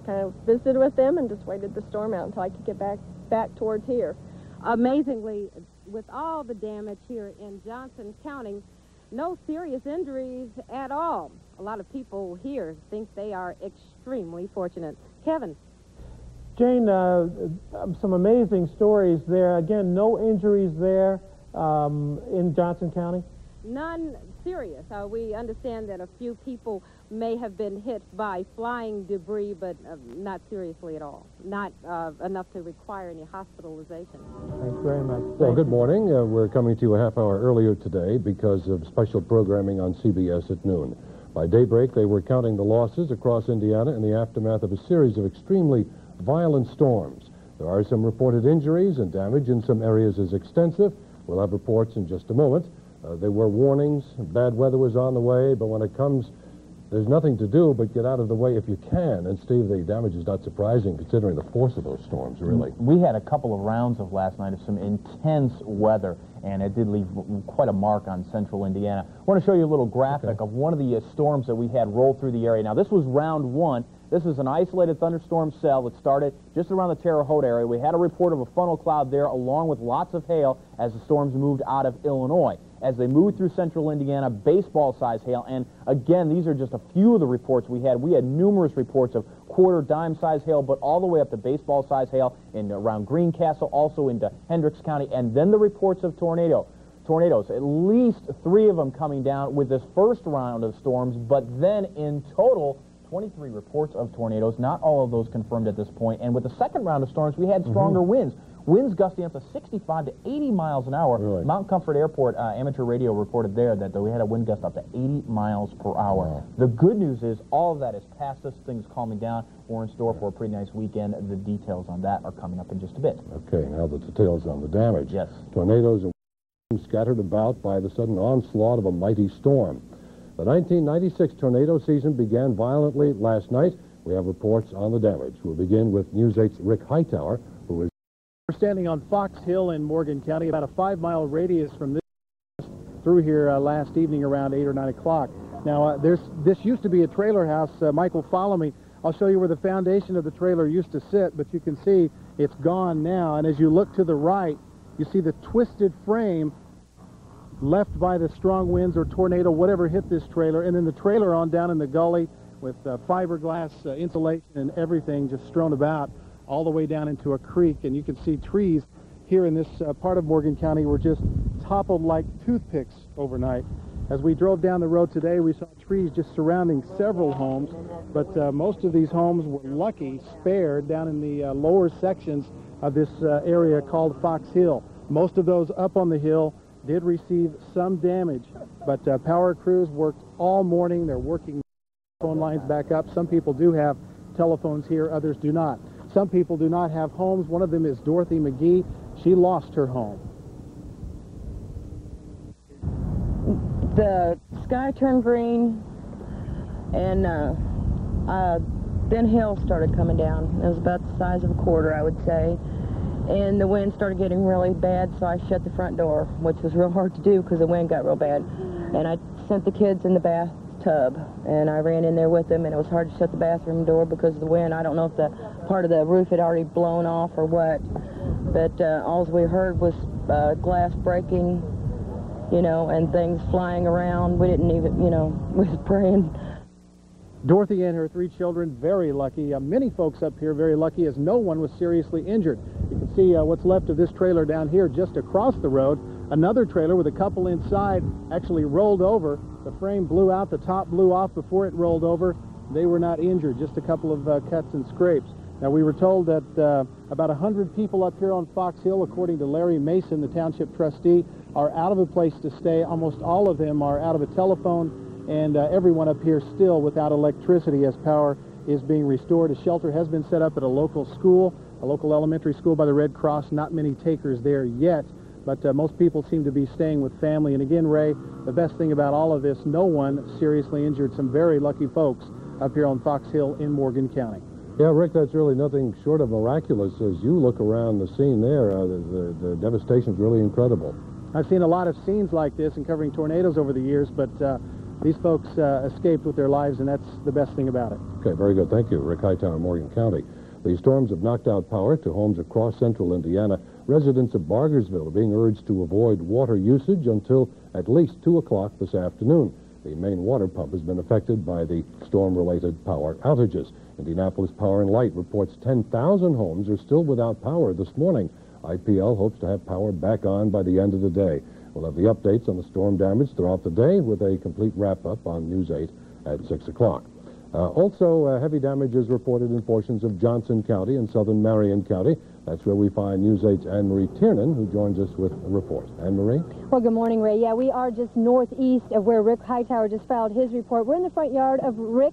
kind of visited with them and just waited the storm out until I could get back, back towards here. Amazingly, with all the damage here in Johnson County, no serious injuries at all. A lot of people here think they are extremely fortunate. Kevin. Jane, uh, some amazing stories there. Again, no injuries there um, in Johnson County? None serious. Uh, we understand that a few people may have been hit by flying debris, but uh, not seriously at all. Not uh, enough to require any hospitalization. Thanks very much. Well, good morning. Uh, we're coming to you a half hour earlier today because of special programming on CBS at noon. By daybreak, they were counting the losses across Indiana in the aftermath of a series of extremely violent storms. There are some reported injuries and damage in some areas is extensive We'll have reports in just a moment. Uh, there were warnings, bad weather was on the way, but when it comes, there's nothing to do but get out of the way if you can. And Steve, the damage is not surprising considering the force of those storms, really. We had a couple of rounds of last night of some intense weather, and it did leave quite a mark on central Indiana. I want to show you a little graphic okay. of one of the uh, storms that we had roll through the area. Now, this was round one. This is an isolated thunderstorm cell that started just around the Terre Haute area. We had a report of a funnel cloud there along with lots of hail as the storms moved out of Illinois. As they moved through central Indiana, baseball-size hail. And again, these are just a few of the reports we had. We had numerous reports of quarter dime-size hail, but all the way up to baseball-size hail in around Greencastle, also into Hendricks County, and then the reports of tornado tornadoes. At least three of them coming down with this first round of storms, but then in total, 23 reports of tornadoes, not all of those confirmed at this point. And with the second round of storms, we had mm-hmm. stronger mm -hmm. winds. Winds gusting up to 65 to 80 miles an hour. Really? Mount Comfort Airport uh, amateur radio reported there that we had a wind gust up to 80 miles per hour. Wow. The good news is all of that is past us. Things calming down. We're in store for a pretty nice weekend. The details on that are coming up in just a bit. Okay, now the details on the damage. Yes. Tornadoes and scattered about by the sudden onslaught of a mighty storm. The 1996 tornado season began violently last night. We have reports on the damage. We'll begin with News 8's Rick Hightower. We're standing on Fox Hill in Morgan County, about a five-mile radius from this through here uh, last evening around 8 or 9 o'clock. Now, uh, there's, this used to be a trailer house. Uh, Michael, follow me. I'll show you where the foundation of the trailer used to sit, but you can see it's gone now. And as you look to the right, you see the twisted frame left by the strong winds or tornado, whatever hit this trailer, and then the trailer on down in the gully with uh, fiberglass uh, insulation and everything just strewn about all the way down into a creek. And you can see trees here in this uh, part of Morgan County were just toppled like toothpicks overnight. As we drove down the road today, we saw trees just surrounding several homes, but uh, most of these homes were lucky, spared down in the uh, lower sections of this uh, area called Fox Hill. Most of those up on the hill did receive some damage, but uh, power crews worked all morning. They're working phone lines back up. Some people do have telephones here, others do not. Some people do not have homes. One of them is Dorothy McGee. She lost her home. The sky turned green, and uh, uh, then hail started coming down. It was about the size of a quarter, I would say and the wind started getting really bad, so I shut the front door, which was real hard to do because the wind got real bad. And I sent the kids in the bathtub, and I ran in there with them, and it was hard to shut the bathroom door because of the wind. I don't know if the part of the roof had already blown off or what, but uh, all we heard was uh, glass breaking, you know, and things flying around. We didn't even, you know, we was praying Dorothy and her three children, very lucky. Uh, many folks up here very lucky as no one was seriously injured. You can see uh, what's left of this trailer down here just across the road. Another trailer with a couple inside actually rolled over. The frame blew out, the top blew off before it rolled over. They were not injured, just a couple of uh, cuts and scrapes. Now, we were told that uh, about 100 people up here on Fox Hill, according to Larry Mason, the township trustee, are out of a place to stay. Almost all of them are out of a telephone and uh, everyone up here still without electricity as power is being restored. A shelter has been set up at a local school, a local elementary school by the Red Cross. Not many takers there yet, but uh, most people seem to be staying with family. And again, Ray, the best thing about all of this, no one seriously injured. Some very lucky folks up here on Fox Hill in Morgan County. Yeah, Rick, that's really nothing short of miraculous. As you look around the scene there, uh, the, the, the devastation is really incredible. I've seen a lot of scenes like this and covering tornadoes over the years, but uh, these folks uh, escaped with their lives, and that's the best thing about it. Okay, very good. Thank you. Rick Hightower, Morgan County. The storms have knocked out power to homes across central Indiana. Residents of Bargersville are being urged to avoid water usage until at least 2 o'clock this afternoon. The main water pump has been affected by the storm-related power outages. Indianapolis Power and Light reports 10,000 homes are still without power this morning. IPL hopes to have power back on by the end of the day. We'll have the updates on the storm damage throughout the day with a complete wrap-up on News 8 at 6 o'clock. Uh, also, uh, heavy damage is reported in portions of Johnson County and southern Marion County. That's where we find News 8's Anne-Marie Tiernan, who joins us with a report. Anne-Marie? Well, good morning, Ray. Yeah, we are just northeast of where Rick Hightower just filed his report. We're in the front yard of Rick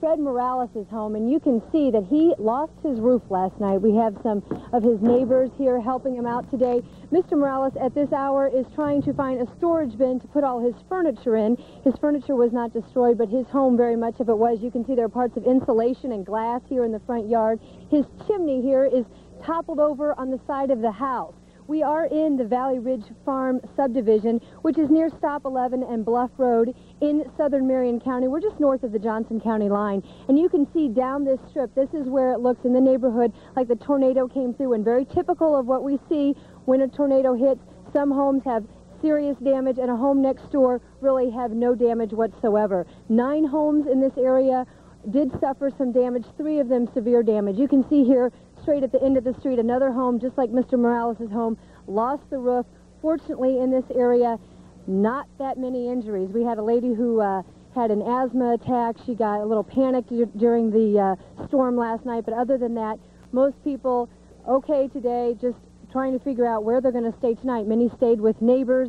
Fred Morales' home, and you can see that he lost his roof last night. We have some of his neighbors here helping him out today. Mr. Morales, at this hour, is trying to find a storage bin to put all his furniture in. His furniture was not destroyed, but his home, very much of it was. You can see there are parts of insulation and glass here in the front yard. His chimney here is toppled over on the side of the house. We are in the Valley Ridge Farm subdivision, which is near Stop 11 and Bluff Road in southern Marion County. We're just north of the Johnson County line. And you can see down this strip, this is where it looks in the neighborhood like the tornado came through. And very typical of what we see when a tornado hits, some homes have serious damage and a home next door really have no damage whatsoever. Nine homes in this area did suffer some damage, three of them severe damage. You can see here straight at the end of the street, another home, just like Mr. Morales' home, lost the roof. Fortunately, in this area, not that many injuries. We had a lady who uh, had an asthma attack. She got a little panicked during the uh, storm last night, but other than that, most people okay today, just trying to figure out where they're going to stay tonight. Many stayed with neighbors,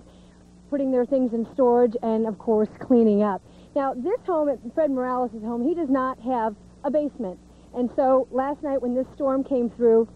putting their things in storage, and, of course, cleaning up. Now, this home, Fred Morales' home, he does not have a basement. And so last night when this storm came through,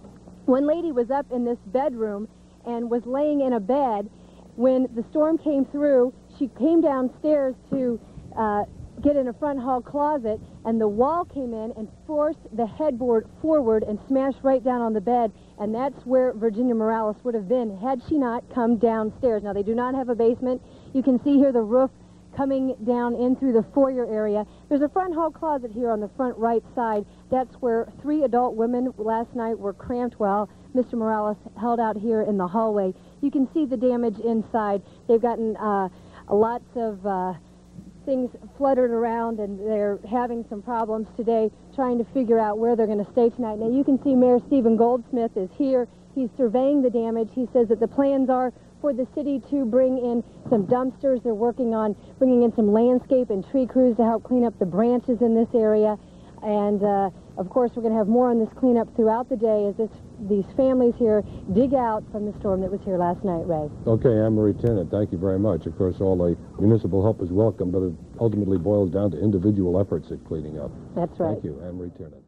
one lady was up in this bedroom and was laying in a bed. When the storm came through, she came downstairs to uh, get in a front hall closet, and the wall came in and forced the headboard forward and smashed right down on the bed, and that's where Virginia Morales would have been had she not come downstairs. Now, they do not have a basement. You can see here the roof coming down in through the foyer area. There's a front hall closet here on the front right side. That's where three adult women last night were cramped while Mr. Morales held out here in the hallway. You can see the damage inside. They've gotten uh, lots of uh, things fluttered around and they're having some problems today trying to figure out where they're going to stay tonight. Now you can see Mayor Stephen Goldsmith is here. He's surveying the damage. He says that the plans are for the city to bring in some dumpsters. They're working on bringing in some landscape and tree crews to help clean up the branches in this area. And, uh, of course, we're going to have more on this cleanup throughout the day as this, these families here dig out from the storm that was here last night, Ray. Okay, Anne-Marie Tiernan, thank you very much. Of course, all the municipal help is welcome, but it ultimately boils down to individual efforts at cleaning up. That's right. Thank you, Anne-Marie Tiernan.